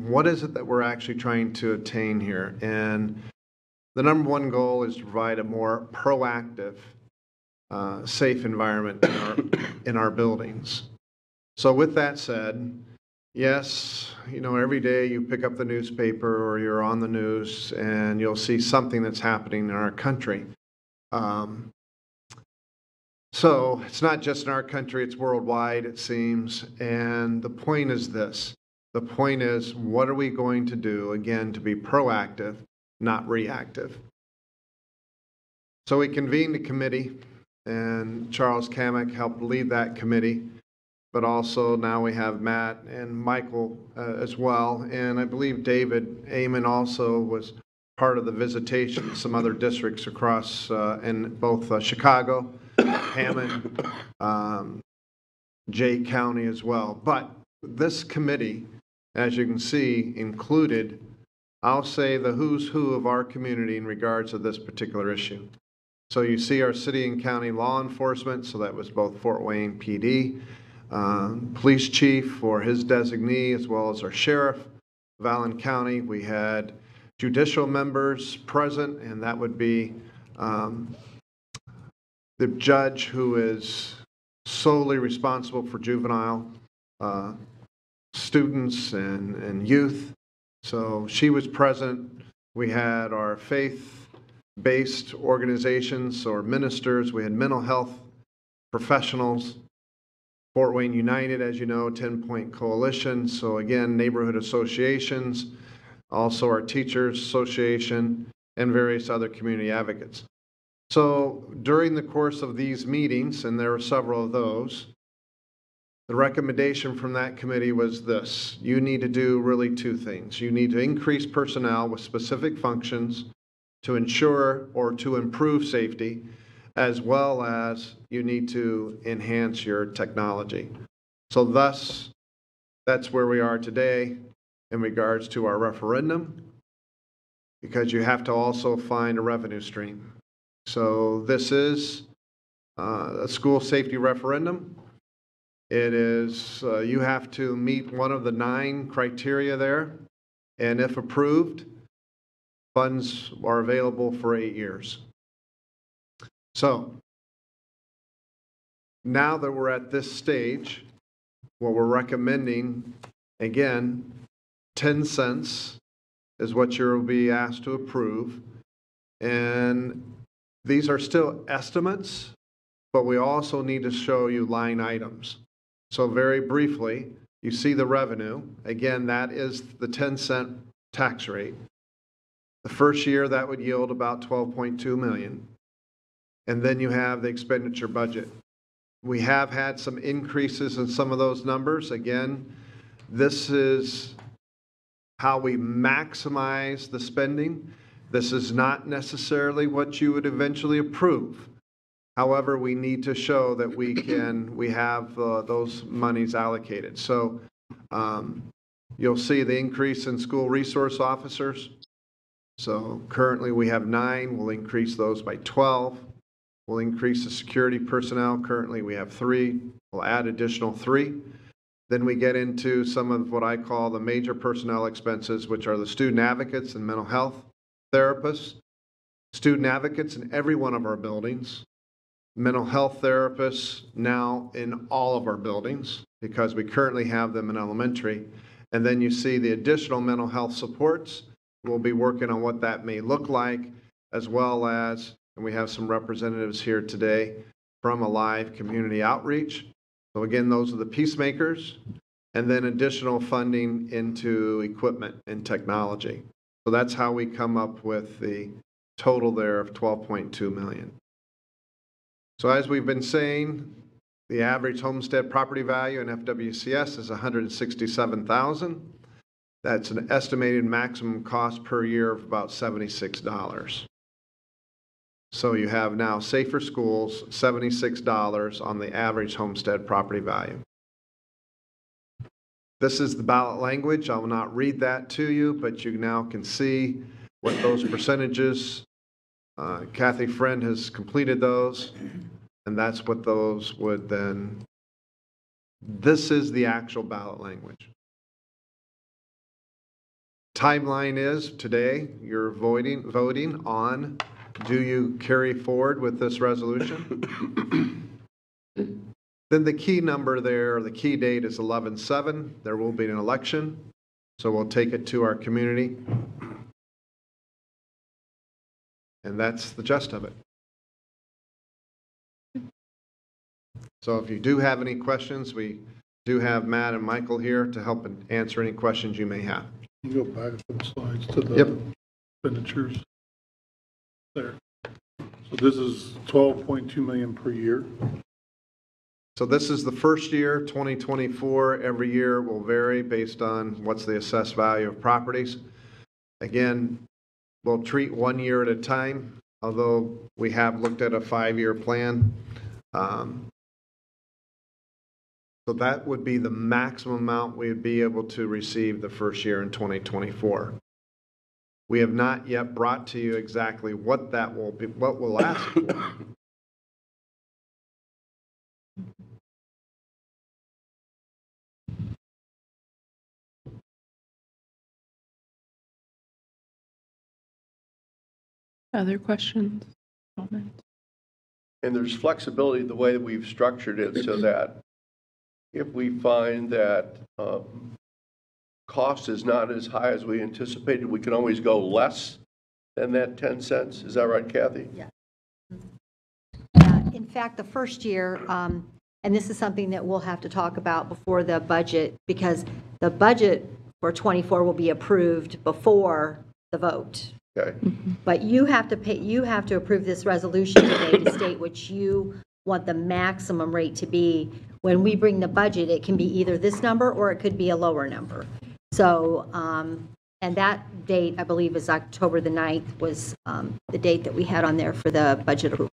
what is it that we're actually trying to attain here? And the number one goal is to provide a more proactive, uh, safe environment in our, in our buildings. So with that said, yes, you know, every day you pick up the newspaper or you're on the news and you'll see something that's happening in our country. Um, so it's not just in our country, it's worldwide, it seems. And the point is this the point is, what are we going to do, again, to be proactive, not reactive? So we convened a committee, and Charles Kamek helped lead that committee but also now we have Matt and Michael uh, as well. And I believe David Amon also was part of the visitation, some other districts across uh, in both uh, Chicago, Hammond, um, Jay County as well. But this committee, as you can see, included, I'll say, the who's who of our community in regards to this particular issue. So you see our city and county law enforcement, so that was both Fort Wayne PD, um, police chief or his designee, as well as our sheriff of Allen County. We had judicial members present, and that would be um, the judge who is solely responsible for juvenile uh, students and, and youth. So she was present. We had our faith-based organizations or ministers. We had mental health professionals, Fort Wayne United, as you know, 10 Point Coalition, so again, neighborhood associations, also our Teachers Association, and various other community advocates. So during the course of these meetings, and there were several of those, the recommendation from that committee was this. You need to do really two things. You need to increase personnel with specific functions to ensure or to improve safety, as well as you need to enhance your technology. So thus, that's where we are today in regards to our referendum, because you have to also find a revenue stream. So this is uh, a school safety referendum. It is, uh, you have to meet one of the nine criteria there, and if approved, funds are available for eight years. So, now that we're at this stage, what we're recommending, again, 10 cents is what you'll be asked to approve. And these are still estimates, but we also need to show you line items. So very briefly, you see the revenue. Again, that is the 10 cent tax rate. The first year, that would yield about 12.2 million. And then you have the expenditure budget. We have had some increases in some of those numbers. Again, this is how we maximize the spending. This is not necessarily what you would eventually approve. However, we need to show that we can, we have uh, those monies allocated. So um, you'll see the increase in school resource officers. So currently, we have nine. We'll increase those by 12. We'll increase the security personnel. Currently, we have three. We'll add additional three. Then we get into some of what I call the major personnel expenses, which are the student advocates and mental health therapists, student advocates in every one of our buildings, mental health therapists now in all of our buildings because we currently have them in elementary. And then you see the additional mental health supports. We'll be working on what that may look like, as well as, and we have some representatives here today from Alive Community Outreach. So again, those are the peacemakers, and then additional funding into equipment and technology. So that's how we come up with the total there of 12.2 million. So as we've been saying, the average homestead property value in FWCS is 167,000. That's an estimated maximum cost per year of about $76. So you have now safer schools, $76 on the average homestead property value. This is the ballot language. I will not read that to you, but you now can see what those percentages. Uh, Kathy Friend has completed those, and that's what those would then. This is the actual ballot language. Timeline is today, you're voting, voting on, do you carry forward with this resolution? Then the key number there, the key date is 11/7. There will be an election, so we'll take it to our community. And that's the gist of it. So if you do have any questions, we do have Matt and Michael here to help answer any questions you may have. You go back a couple slides to Yep. the expenditures. There. So this is 12.2 million per year. So this is the first year, 2024. Every year will vary based on what's the assessed value of properties. Again, we'll treat one year at a time, although we have looked at a five-year plan. Um, So that would be the maximum amount we would be able to receive the first year in 2024. We have not yet brought to you exactly what that will be, what we'll ask for. Other questions, comments? And there's flexibility the way that we've structured it so that if we find that um, cost is not as high as we anticipated, we can always go less than that 10 cents. Is that right, Kathy? Yeah. Uh, In fact, the first year, um, and this is something that we'll have to talk about before the budget, because the budget for '24 will be approved before the vote. Okay, But you have to pay, you have to approve this resolution today to state which you want the maximum rate to be. When we bring the budget, it can be either this number or it could be a lower number. So, um, and that date, I believe, is October the 9th was um, the date that we had on there for the budget approval.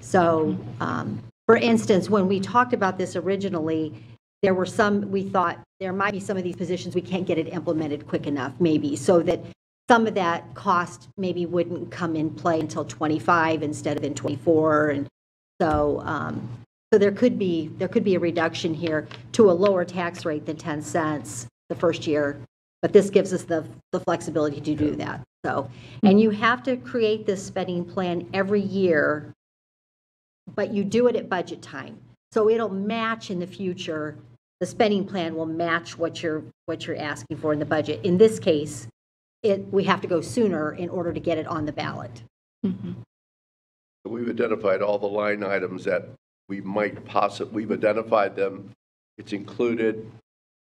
So, um, for instance, when we talked about this originally, there were some, we thought there might be some of these positions, we can't get it implemented quick enough, maybe, so that some of that cost maybe wouldn't come in play until 25 instead of in 24. And so, um, so there could be, there could be a reduction here to a lower tax rate than 10 cents the first year. But this gives us the, the flexibility to do that. So, hmm. and you have to create this spending plan every year but you do it at budget time. So it'll match in the future, the spending plan will match what you're, what you're asking for in the budget. In this case, it, we have to go sooner in order to get it on the ballot. Mm-hmm. we've identified all the line items that we might possibly, we've identified them, it's included,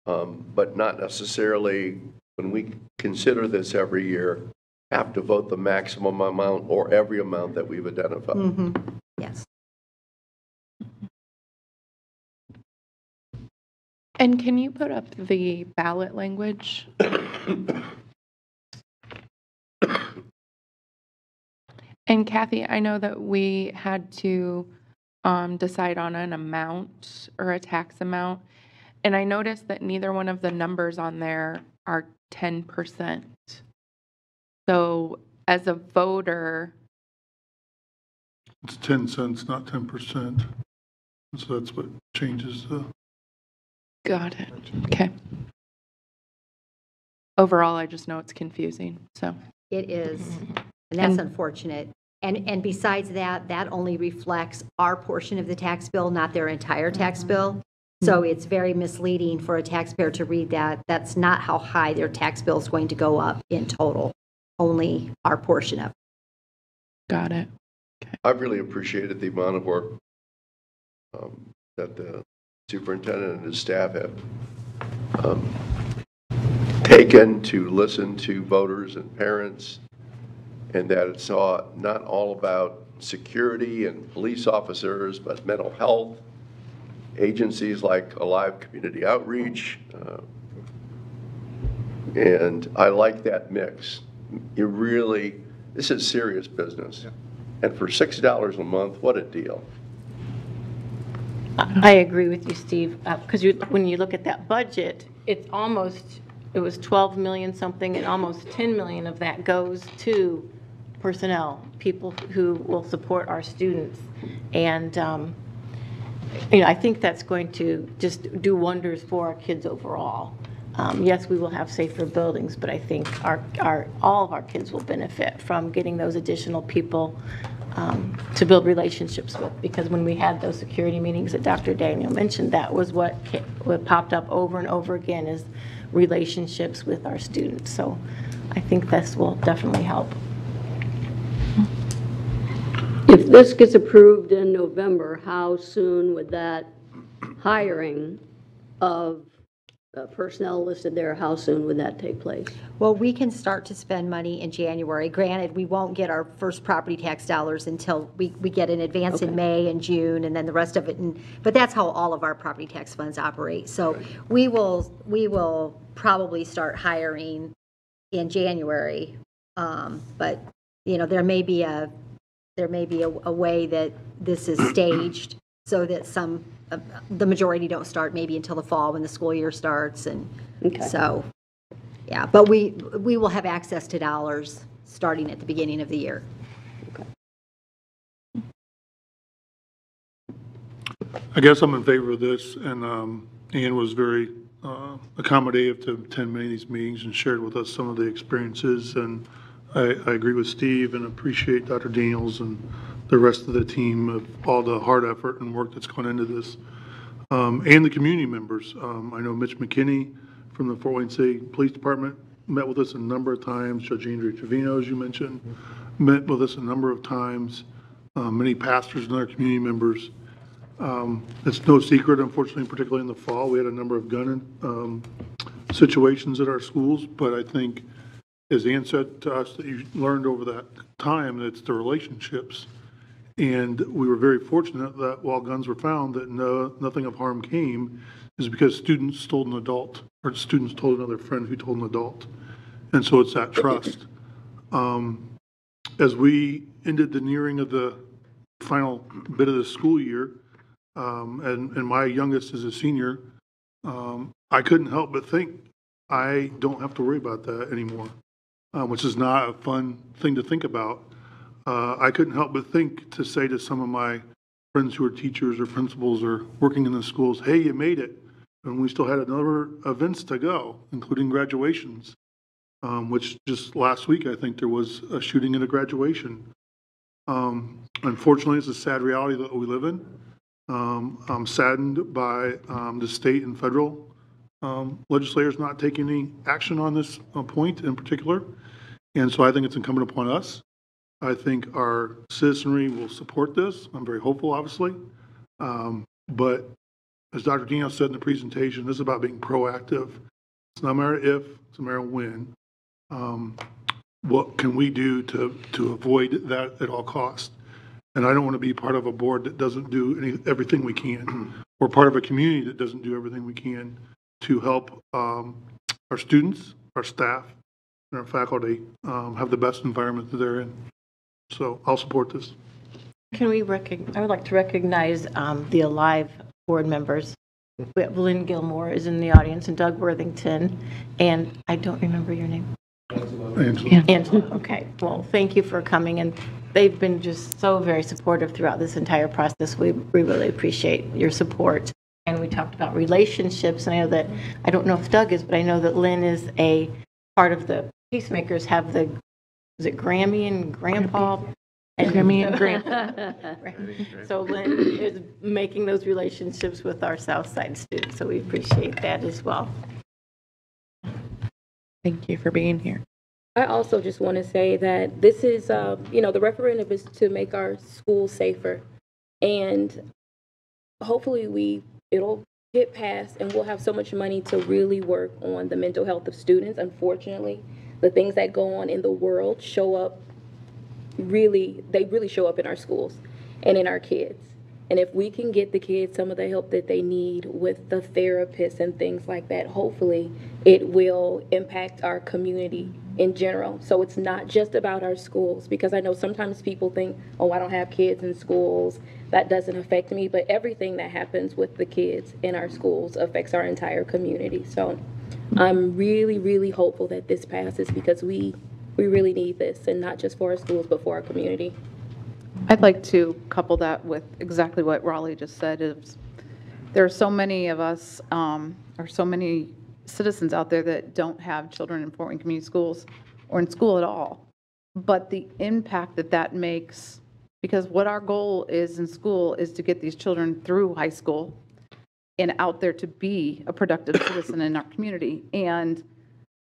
um, but not necessarily, when we consider this every year, have to vote the maximum amount or every amount that we've identified. Mhm. Yes. And can you put up the ballot language? And Kathy, I know that we had to um, decide on an amount or a tax amount. And I noticed that neither one of the numbers on there are 10%. So as a voter, It's 10 cents, not 10%. So that's what changes the, got it. Okay. Overall, I just know it's confusing, so. It is, and that's unfortunate. And, and besides that, that only reflects our portion of the tax bill, not their entire tax bill. So it's very misleading for a taxpayer to read that. That's not how high their tax bill is going to go up in total, only our portion of it. Got it. I've really appreciated the amount of work um, that the superintendent and his staff have um, taken to listen to voters and parents, and that it's all, not all about security and police officers, but mental health, agencies like Alive Community Outreach. uh, And I like that mix. You really, this is serious business. And for $6 a month, what a deal. I agree with you, Steve, because you, when you look at that budget, it's almost, it was 12 million something, and almost 10 million of that goes to personnel, people who will support our students. And, um, you know, I think that's going to just do wonders for our kids overall. Um, Yes, we will have safer buildings, but I think our, our, all of our kids will benefit from getting those additional people um, to build relationships with, because when we had those security meetings that Dr. Daniel mentioned, that was what, what popped up over and over again, is relationships with our students. So I think this will definitely help. If this gets approved in November, how soon would that hiring of uh, personnel listed there, how soon would that take place? Well, we can start to spend money in January. Granted, we won't get our first property tax dollars until we, we get an advance in Okay. May and June, and then the rest of it, and, but that's how all of our property tax funds operate. So we will, we will probably start hiring in January. Um, But, you know, there may be a, there may be a, a way that this is staged so that some, uh, the majority don't start maybe until the fall when the school year starts, and Okay. so, yeah, but we, we will have access to dollars starting at the beginning of the year. I guess I'm in favor of this, and um, Ian was very uh, accommodative to attend many of these meetings and shared with us some of the experiences, and I, I agree with Steve and appreciate Dr. Daniels and the rest of the team of all the hard effort and work that's gone into this, Um, and the community members. Um, I know Mitch McKinney from the Fort Wayne City Police Department met with us a number of times, Judge Andrew Trevino, as you mentioned, met with us a number of times. uh, many pastors and other community members. Um, It's no secret, unfortunately, particularly in the fall, we had a number of gun um, situations at our schools, but I think, as Ann said to us, that you learned over that time, that it's the relationships. And we were very fortunate that while guns were found, that no, nothing of harm came, is because students told an adult, or students told another friend who told an adult. And so it's that trust. Um, As we ended the nearing of the final bit of the school year, um, and, and my youngest is a senior, um, I couldn't help but think, I don't have to worry about that anymore, uh, which is not a fun thing to think about. Uh, I couldn't help but think to say to some of my friends who are teachers or principals or working in the schools, hey, you made it. And we still had another events to go, including graduations, um, which just last week, I think there was a shooting at a graduation. Um, unfortunately, it's a sad reality that we live in. Um, I'm saddened by um, the state and federal um, legislators not taking any action on this uh, point in particular. And so I think it's incumbent upon us. I think our citizenry will support this. I'm very hopeful, obviously. Um, But as Dr. Dino said in the presentation, this is about being proactive. It's not a matter if, it's a matter of when. Um, What can we do to, to avoid that at all costs? And I don't want to be part of a board that doesn't do any, everything we can, or part of a community that doesn't do everything we can to help um, our students, our staff, and our faculty um, have the best environment that they're in. So I'll support this. Can we recognize, I would like to recognize um, the Alive board members. We have Lynn Gilmore is in the audience and Doug Worthington, and I don't remember your name. Angela. Angela, okay. Well, thank you for coming, and they've been just so very supportive throughout this entire process. We, we really appreciate your support. And we talked about relationships, and I know that, I don't know if Doug is, but I know that Lynn is a part of the Peacemakers have the, is it Grammy and Grandpa? And- Grammy and Grandpa. So Lynn is making those relationships with our South Side students, so we appreciate that as well. Thank you for being here. I also just want to say that this is, uh, you know, the referendum is to make our school safer. And hopefully we, it'll get passed and we'll have so much money to really work on the mental health of students. Unfortunately, the things that go on in the world show up really, they really show up in our schools and in our kids. And if we can get the kids some of the help that they need with the therapists and things like that, hopefully it will impact our community in general. So it's not just about our schools because I know sometimes people think, oh, I don't have kids in schools. That doesn't affect me. But everything that happens with the kids in our schools affects our entire community. So I'm really, really hopeful that this passes because we, we really need this and not just for our schools, but for our community. I'd like to couple that with exactly what Rohli just said, is there are so many of us, um, or so many citizens out there that don't have children in Fort Wayne Community Schools or in school at all. But the impact that that makes, because what our goal is in school is to get these children through high school and out there to be a productive citizen in our community. And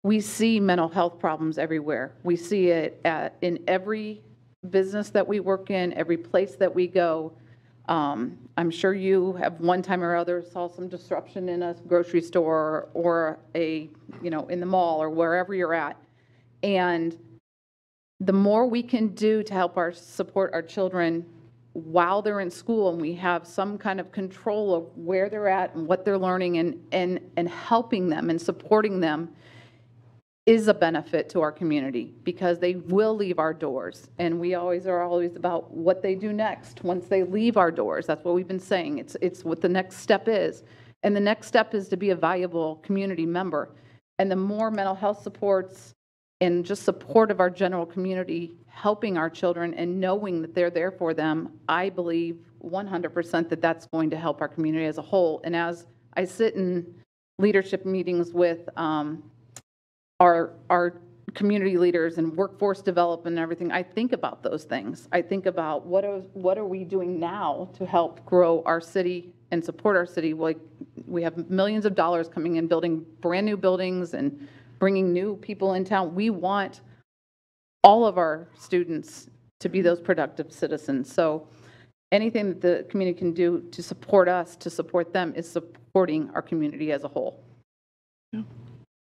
we see mental health problems everywhere. We see it at, in every business that we work in, every place that we go. Um, I'm sure you have one time or other saw some disruption in a grocery store or a, you know, in the mall or wherever you're at. And the more we can do to help our, support our children while they're in school and we have some kind of control of where they're at and what they're learning and, and, and helping them and supporting them is a benefit to our community because they will leave our doors. And we always are always about what they do next once they leave our doors. That's what we've been saying. It's, it's what the next step is. And the next step is to be a valuable community member. And the more mental health supports and just support of our general community, helping our children and knowing that they're there for them, I believe 100% that that's going to help our community as a whole. And as I sit in leadership meetings with um, our, our community leaders and workforce development and everything, I think about those things. I think about what are, what are we doing now to help grow our city and support our city? Like, we have millions of dollars coming in, building brand-new buildings and bringing new people in town. We want all of our students to be those productive citizens. So anything that the community can do to support us, to support them, is supporting our community as a whole.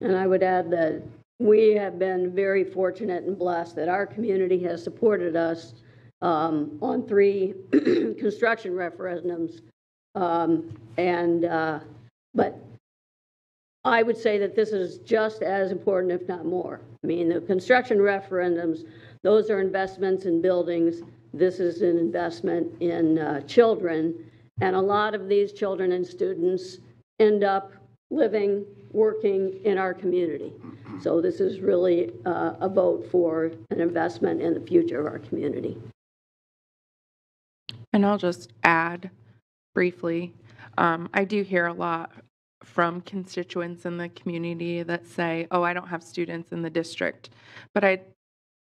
And I would add that we have been very fortunate and blessed that our community has supported us um, on three construction referendums. Um, And, uh, but I would say that this is just as important, if not more. I mean, the construction referendums, those are investments in buildings. This is an investment in uh, children. And a lot of these children and students end up living, working in our community. So this is really uh, a vote for an investment in the future of our community. And I'll just add briefly, um, I do hear a lot from constituents in the community that say, oh, I don't have students in the district. But I,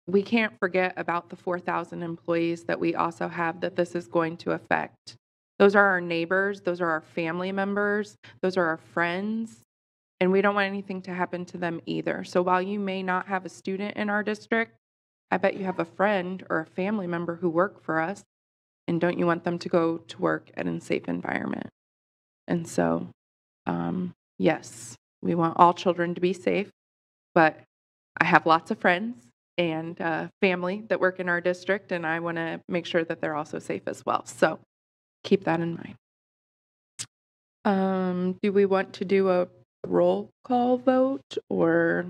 we can't forget about the 4,000 employees that we also have that this is going to affect. Those are our neighbors, those are our family members, those are our friends, and we don't want anything to happen to them either. So while you may not have a student in our district, I bet you have a friend or a family member who work for us, and don't you want them to go to work at a safe environment? And so, um, yes, we want all children to be safe, but I have lots of friends and uh, family that work in our district, and I want to make sure that they're also safe as well. So keep that in mind. Um, do we want to do a roll call vote or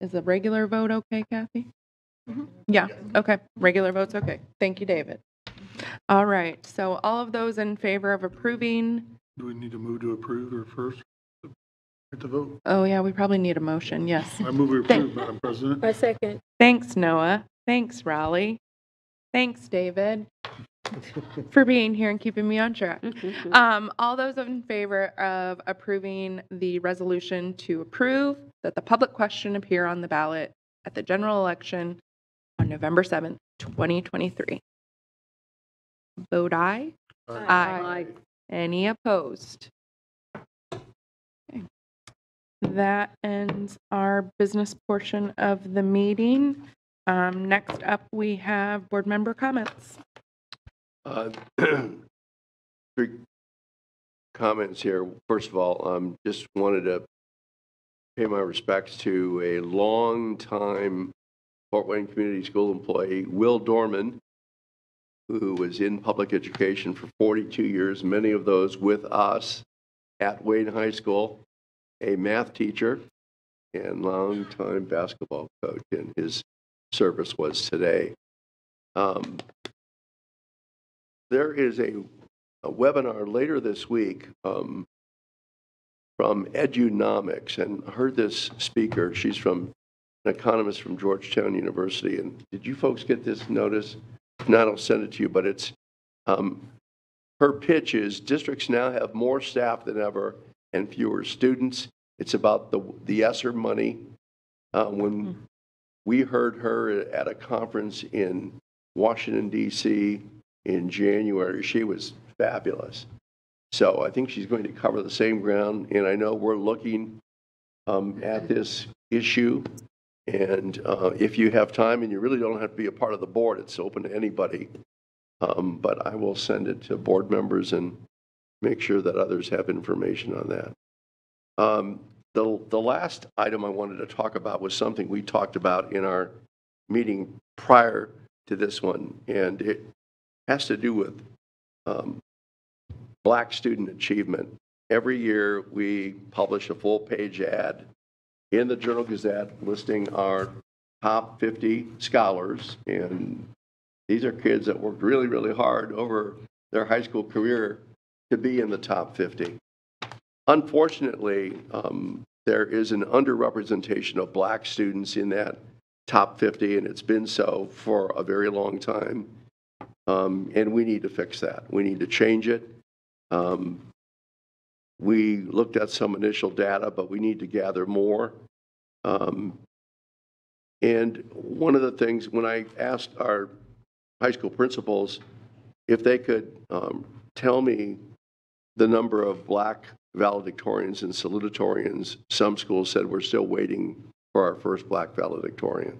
is a regular vote okay, Kathy? Mm-hmm. Yeah, okay. Regular vote's okay. Thank you, David. All right, so all of those in favor of approving, Do we need to move to approve or first? Get the vote. oh yeah, we probably need a motion, yes. I move we approve, Madam President. I second. Thanks, Noah. Thanks, Rohli. Thanks, David, for being here and keeping me on track. Um, all those in favor of approving the resolution to approve that the public question appear on the ballot at the general election on November 7th, 2023. Vote aye. Aye. Any opposed? Okay. That ends our business portion of the meeting. Um, Next up, we have board member comments. Uh, Three comments here. First of all, um, just wanted to pay my respects to a longtime Fort Wayne Community School employee, Will Dorman, who was in public education for 42 years, many of those with us at Wayne High School, a math teacher and longtime basketball coach, and his service was today. Um, there is a, a webinar later this week um, from Edunomics, and I heard this speaker. She's from an economist from Georgetown University. And did you folks get this notice? If not, I'll send it to you. But it's um, her pitch is districts now have more staff than ever and fewer students. It's about the the ESSER money. Uh, when we heard her at a conference in Washington, D.C. in January. She was fabulous. So I think she's going to cover the same ground, and I know we're looking um, at this issue. And uh, if you have time, and you really don't have to be a part of the board, it's open to anybody. Um, But I will send it to board members and make sure that others have information on that. Um, The, the last item I wanted to talk about was something we talked about in our meeting prior to this one, and it has to do with um, black student achievement. Every year, we publish a full-page ad in the Journal Gazette listing our top 50 scholars, and these are kids that worked really, really hard over their high school career to be in the top 50. Unfortunately, um, there is an underrepresentation of black students in that top 50, and it's been so for a very long time. Um, and we need to fix that. We need to change it. Um, we looked at some initial data, but we need to gather more. Um, and one of the things, when I asked our high school principals if they could um, tell me the number of black valedictorians and salutatorians, some schools said we're still waiting for our first black valedictorian.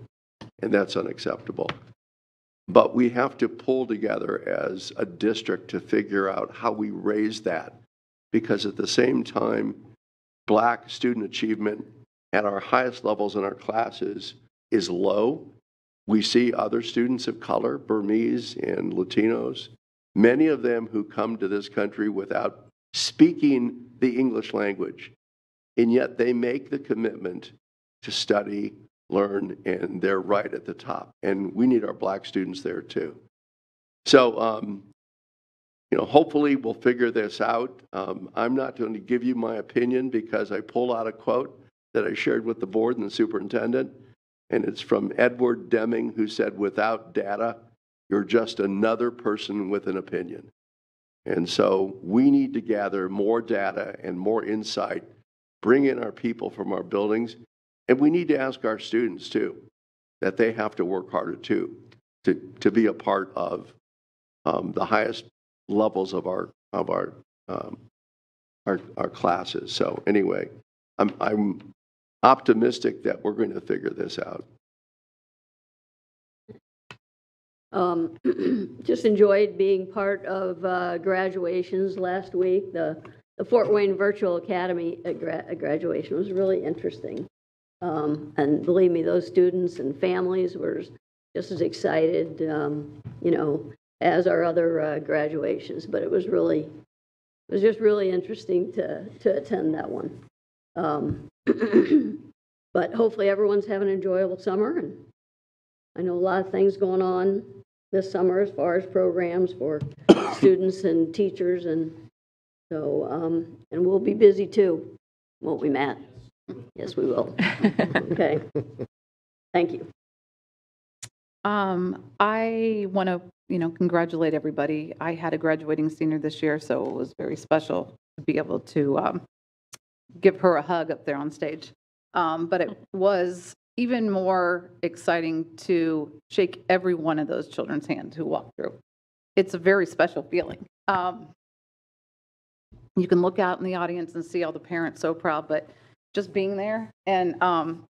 and that's unacceptable. But we have to pull together as a district to figure out how we raise that. Because at the same time, black student achievement at our highest levels in our classes is low. We see other students of color, Burmese and Latinos, many of them who come to this country without speaking the English language. And yet they make the commitment to study, learn, and they're right at the top. And we need our black students there too. So, um, you know, hopefully we'll figure this out. Um, I'm not going to give you my opinion because I pulled out a quote that I shared with the board and the superintendent. And it's from Edward Deming, who said, without data, you're just another person with an opinion. And so we need to gather more data and more insight, bring in our people from our buildings, and we need to ask our students too, that they have to work harder too, to, to be a part of um, the highest levels of our, of our, um, our, our classes. So anyway, I'm, I'm optimistic that we're going to figure this out. Um, Just enjoyed being part of uh, graduations last week. The the Fort Wayne Virtual Academy gra- graduation was really interesting. Um, And believe me, those students and families were just as excited, um, you know, as our other uh, graduations. But it was really, it was just really interesting to to attend that one. Um, But hopefully, everyone's having an enjoyable summer, and I know a lot of things going on this summer as far as programs for students and teachers, and so, um, and we'll be busy too, won't we, Matt? Yes, we will. Okay. Thank you. Um, I want to, you know, congratulate everybody. I had a graduating senior this year, so it was very special to be able to um, give her a hug up there on stage. Um, but it was even more exciting to shake every one of those children's hands who walked through. It's a very special feeling. Um, you can look out in the audience and see all the parents so proud, but just being there and um,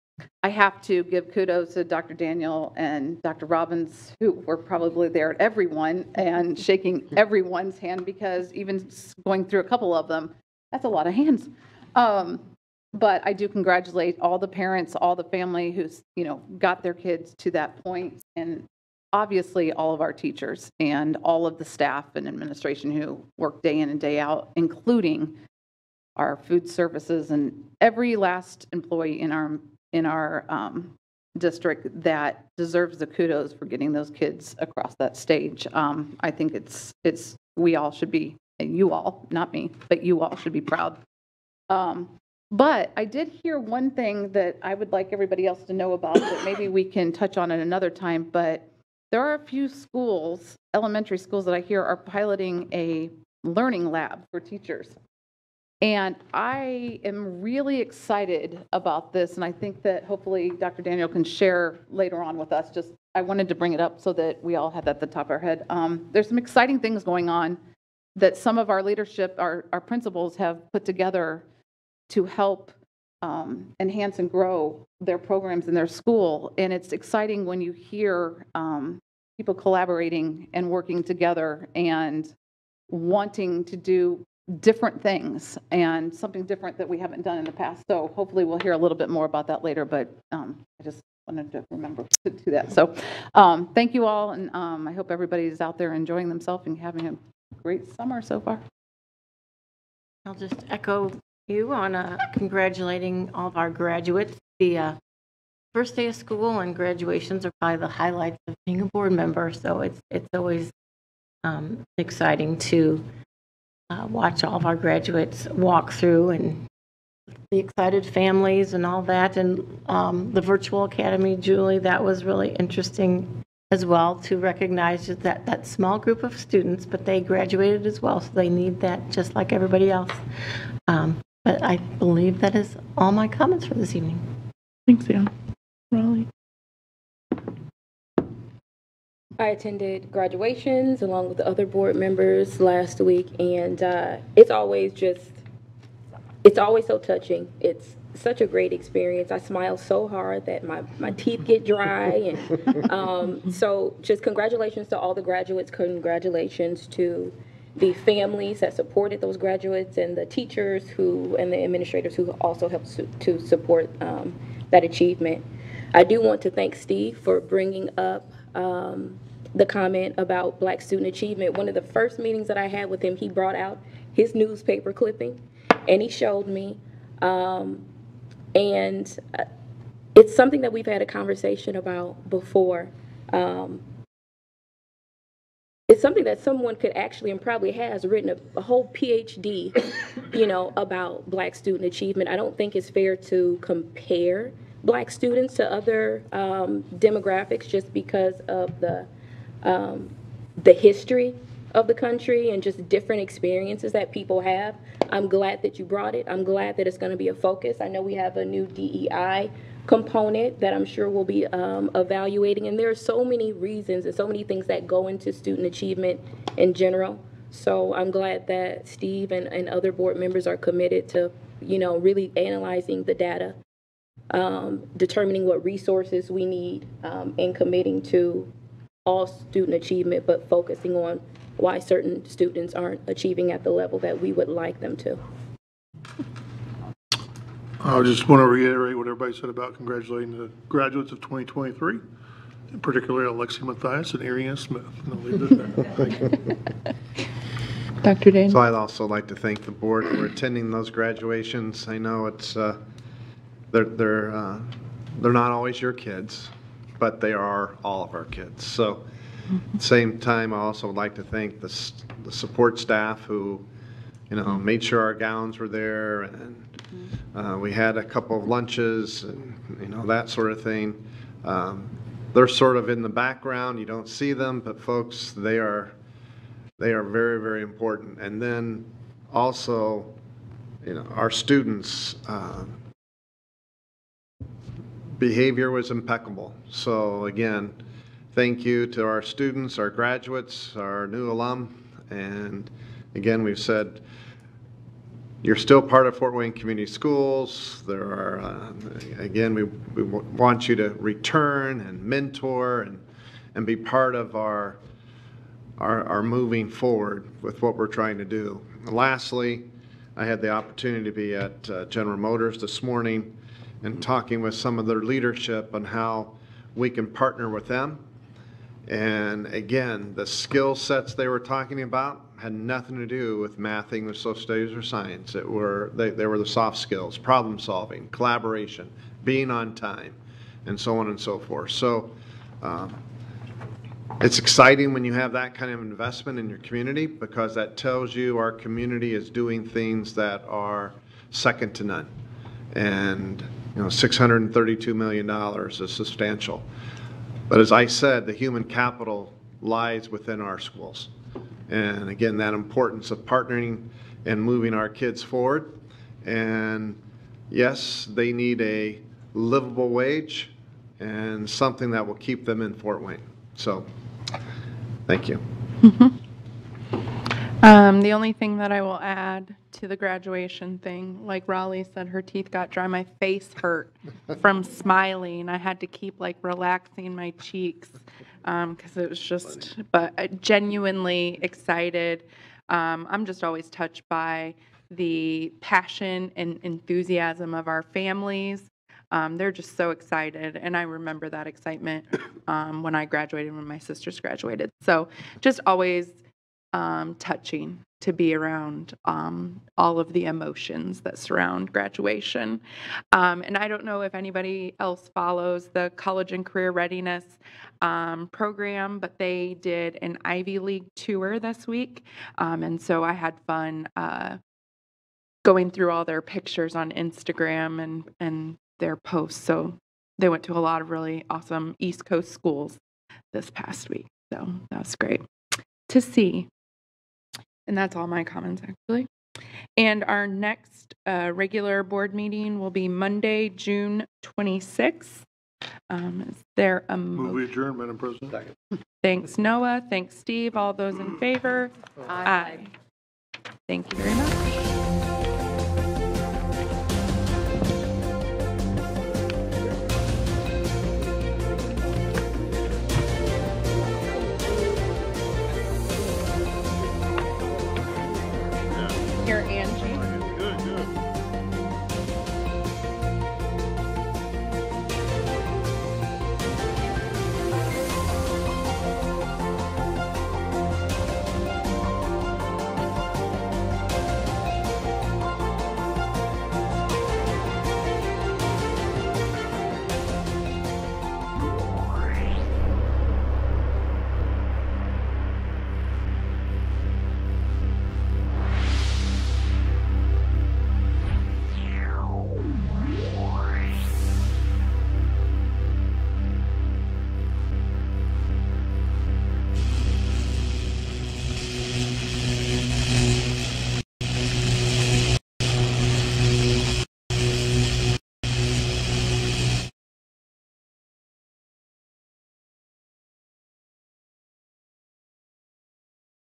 I have to give kudos to Dr. Daniel and Dr. Robbins, who were probably there at everyone and shaking everyone's hand because even going through a couple of them, that's a lot of hands. Um, but I do congratulate all the parents, all the family who's, you know, got their kids to that point, and obviously all of our teachers and all of the staff and administration who work day in and day out, including our food services and every last employee in our, in our um, district that deserves the kudos for getting those kids across that stage. Um, I think it's, it's, we all should be, and you all, not me, but you all should be proud. Um, But I did hear one thing that I would like everybody else to know about that maybe we can touch on at another time, but there are a few schools, elementary schools that I hear are piloting a learning lab for teachers. And I am really excited about this, and I think that hopefully Dr. Daniel can share later on with us. Just, I wanted to bring it up so that we all had that at the top of our head. Um, There's some exciting things going on that some of our leadership, our, our principals have put together to help um, enhance and grow their programs in their school. And it's exciting when you hear um, people collaborating and working together and wanting to do different things and something different that we haven't done in the past. So hopefully we'll hear a little bit more about that later, but um, I just wanted to remember to do that. So um, thank you all, and um, I hope everybody's out there enjoying themselves and having a great summer so far. I'll just echo you on uh, congratulating all of our graduates. The uh, first day of school and graduations are probably the highlights of being a board member, so it's, it's always um, exciting to uh, watch all of our graduates walk through and the excited families and all that. And um, the virtual academy, Julie, that was really interesting as well to recognize that, that small group of students, but they graduated as well, so they need that just like everybody else. Um, But I believe that is all my comments for this evening. Thanks, Ann. Rohli. I attended graduations along with the other board members last week, and uh, it's always just, it's always so touching. It's such a great experience. I smile so hard that my, my teeth get dry. And um, so, just congratulations to all the graduates. Congratulations to the families that supported those graduates and the teachers who and the administrators who also helped su- to support um, that achievement. I do want to thank Steve for bringing up um, the comment about Black student achievement. One of the first meetings that I had with him, he brought out his newspaper clipping and he showed me. Um, and uh, it's something that we've had a conversation about before. Um, it's something that someone could actually and probably has written a, a whole PhD, you know, about black student achievement. I don't think it's fair to compare black students to other um, demographics just because of the um, the history of the country and just different experiences that people have. I'm glad that you brought it. I'm glad that it's going to be a focus. I know we have a new DEI component that I'm sure we'll be um, evaluating. And there are so many reasons and so many things that go into student achievement in general. So I'm glad that Steve and, and other board members are committed to, you know, really analyzing the data, um, determining what resources we need, um, and committing to all student achievement, but focusing on why certain students aren't achieving at the level that we would like them to. I just want to reiterate what everybody said about congratulating the graduates of 2023, and particularly Alexi Mathias and Ariana Smith. And I'll leave it at that. Thank you. Dr. Dane? So I'd also like to thank the board for attending those graduations. I know it's, uh, they're, they're, uh, they're not always your kids, but they are all of our kids. So at the same time, I also would like to thank the, the support staff who, you know, made sure our gowns were there and uh, we had a couple of lunches and, you know, that sort of thing. Um, They're sort of in the background, you don't see them, but folks, they are, they are very, very important. And then also, you know, our students, um, behavior was impeccable. So again, thank you to our students, our graduates, our new alum. And again, we've said, you're still part of Fort Wayne Community Schools. There are, uh, again, we, we want you to return and mentor and, and be part of our, our, our moving forward with what we're trying to do. Lastly, I had the opportunity to be at uh, General Motors this morning and talking with some of their leadership on how we can partner with them. And again, the skill sets they were talking about had nothing to do with math, English, social studies, or science. It were, they, they were the soft skills, problem solving, collaboration, being on time, and so on and so forth. So, um, it's exciting when you have that kind of investment in your community because that tells you our community is doing things that are second to none. And, you know, $632 million is substantial. But as I said, the human capital lies within our schools. And again, that importance of partnering and moving our kids forward. And yes, they need a livable wage and something that will keep them in Fort Wayne. So, thank you. Um, the only thing that I will add to the graduation thing, like Rohli said, her teeth got dry. My face hurt from smiling. I had to keep like relaxing my cheeks because it was just, but uh, genuinely excited. Um, I'm just always touched by the passion and enthusiasm of our families. Um, they're just so excited, and I remember that excitement um, when I graduated, when my sisters graduated. So just always um, touching to be around um, all of the emotions that surround graduation. Um, and I don't know if anybody else follows the College and Career Readiness um, program, but they did an Ivy League tour this week. Um, and so I had fun uh, going through all their pictures on Instagram and, and their posts. So they went to a lot of really awesome East Coast schools this past week. So that was great to see. And that's all my comments, actually. And our next uh, regular board meeting will be Monday, June 26th. Um, Is there a, mo- Move we adjourn, Madam President. thanks Noah, thanks Steve, all those in favor? Aye. Thank you very much.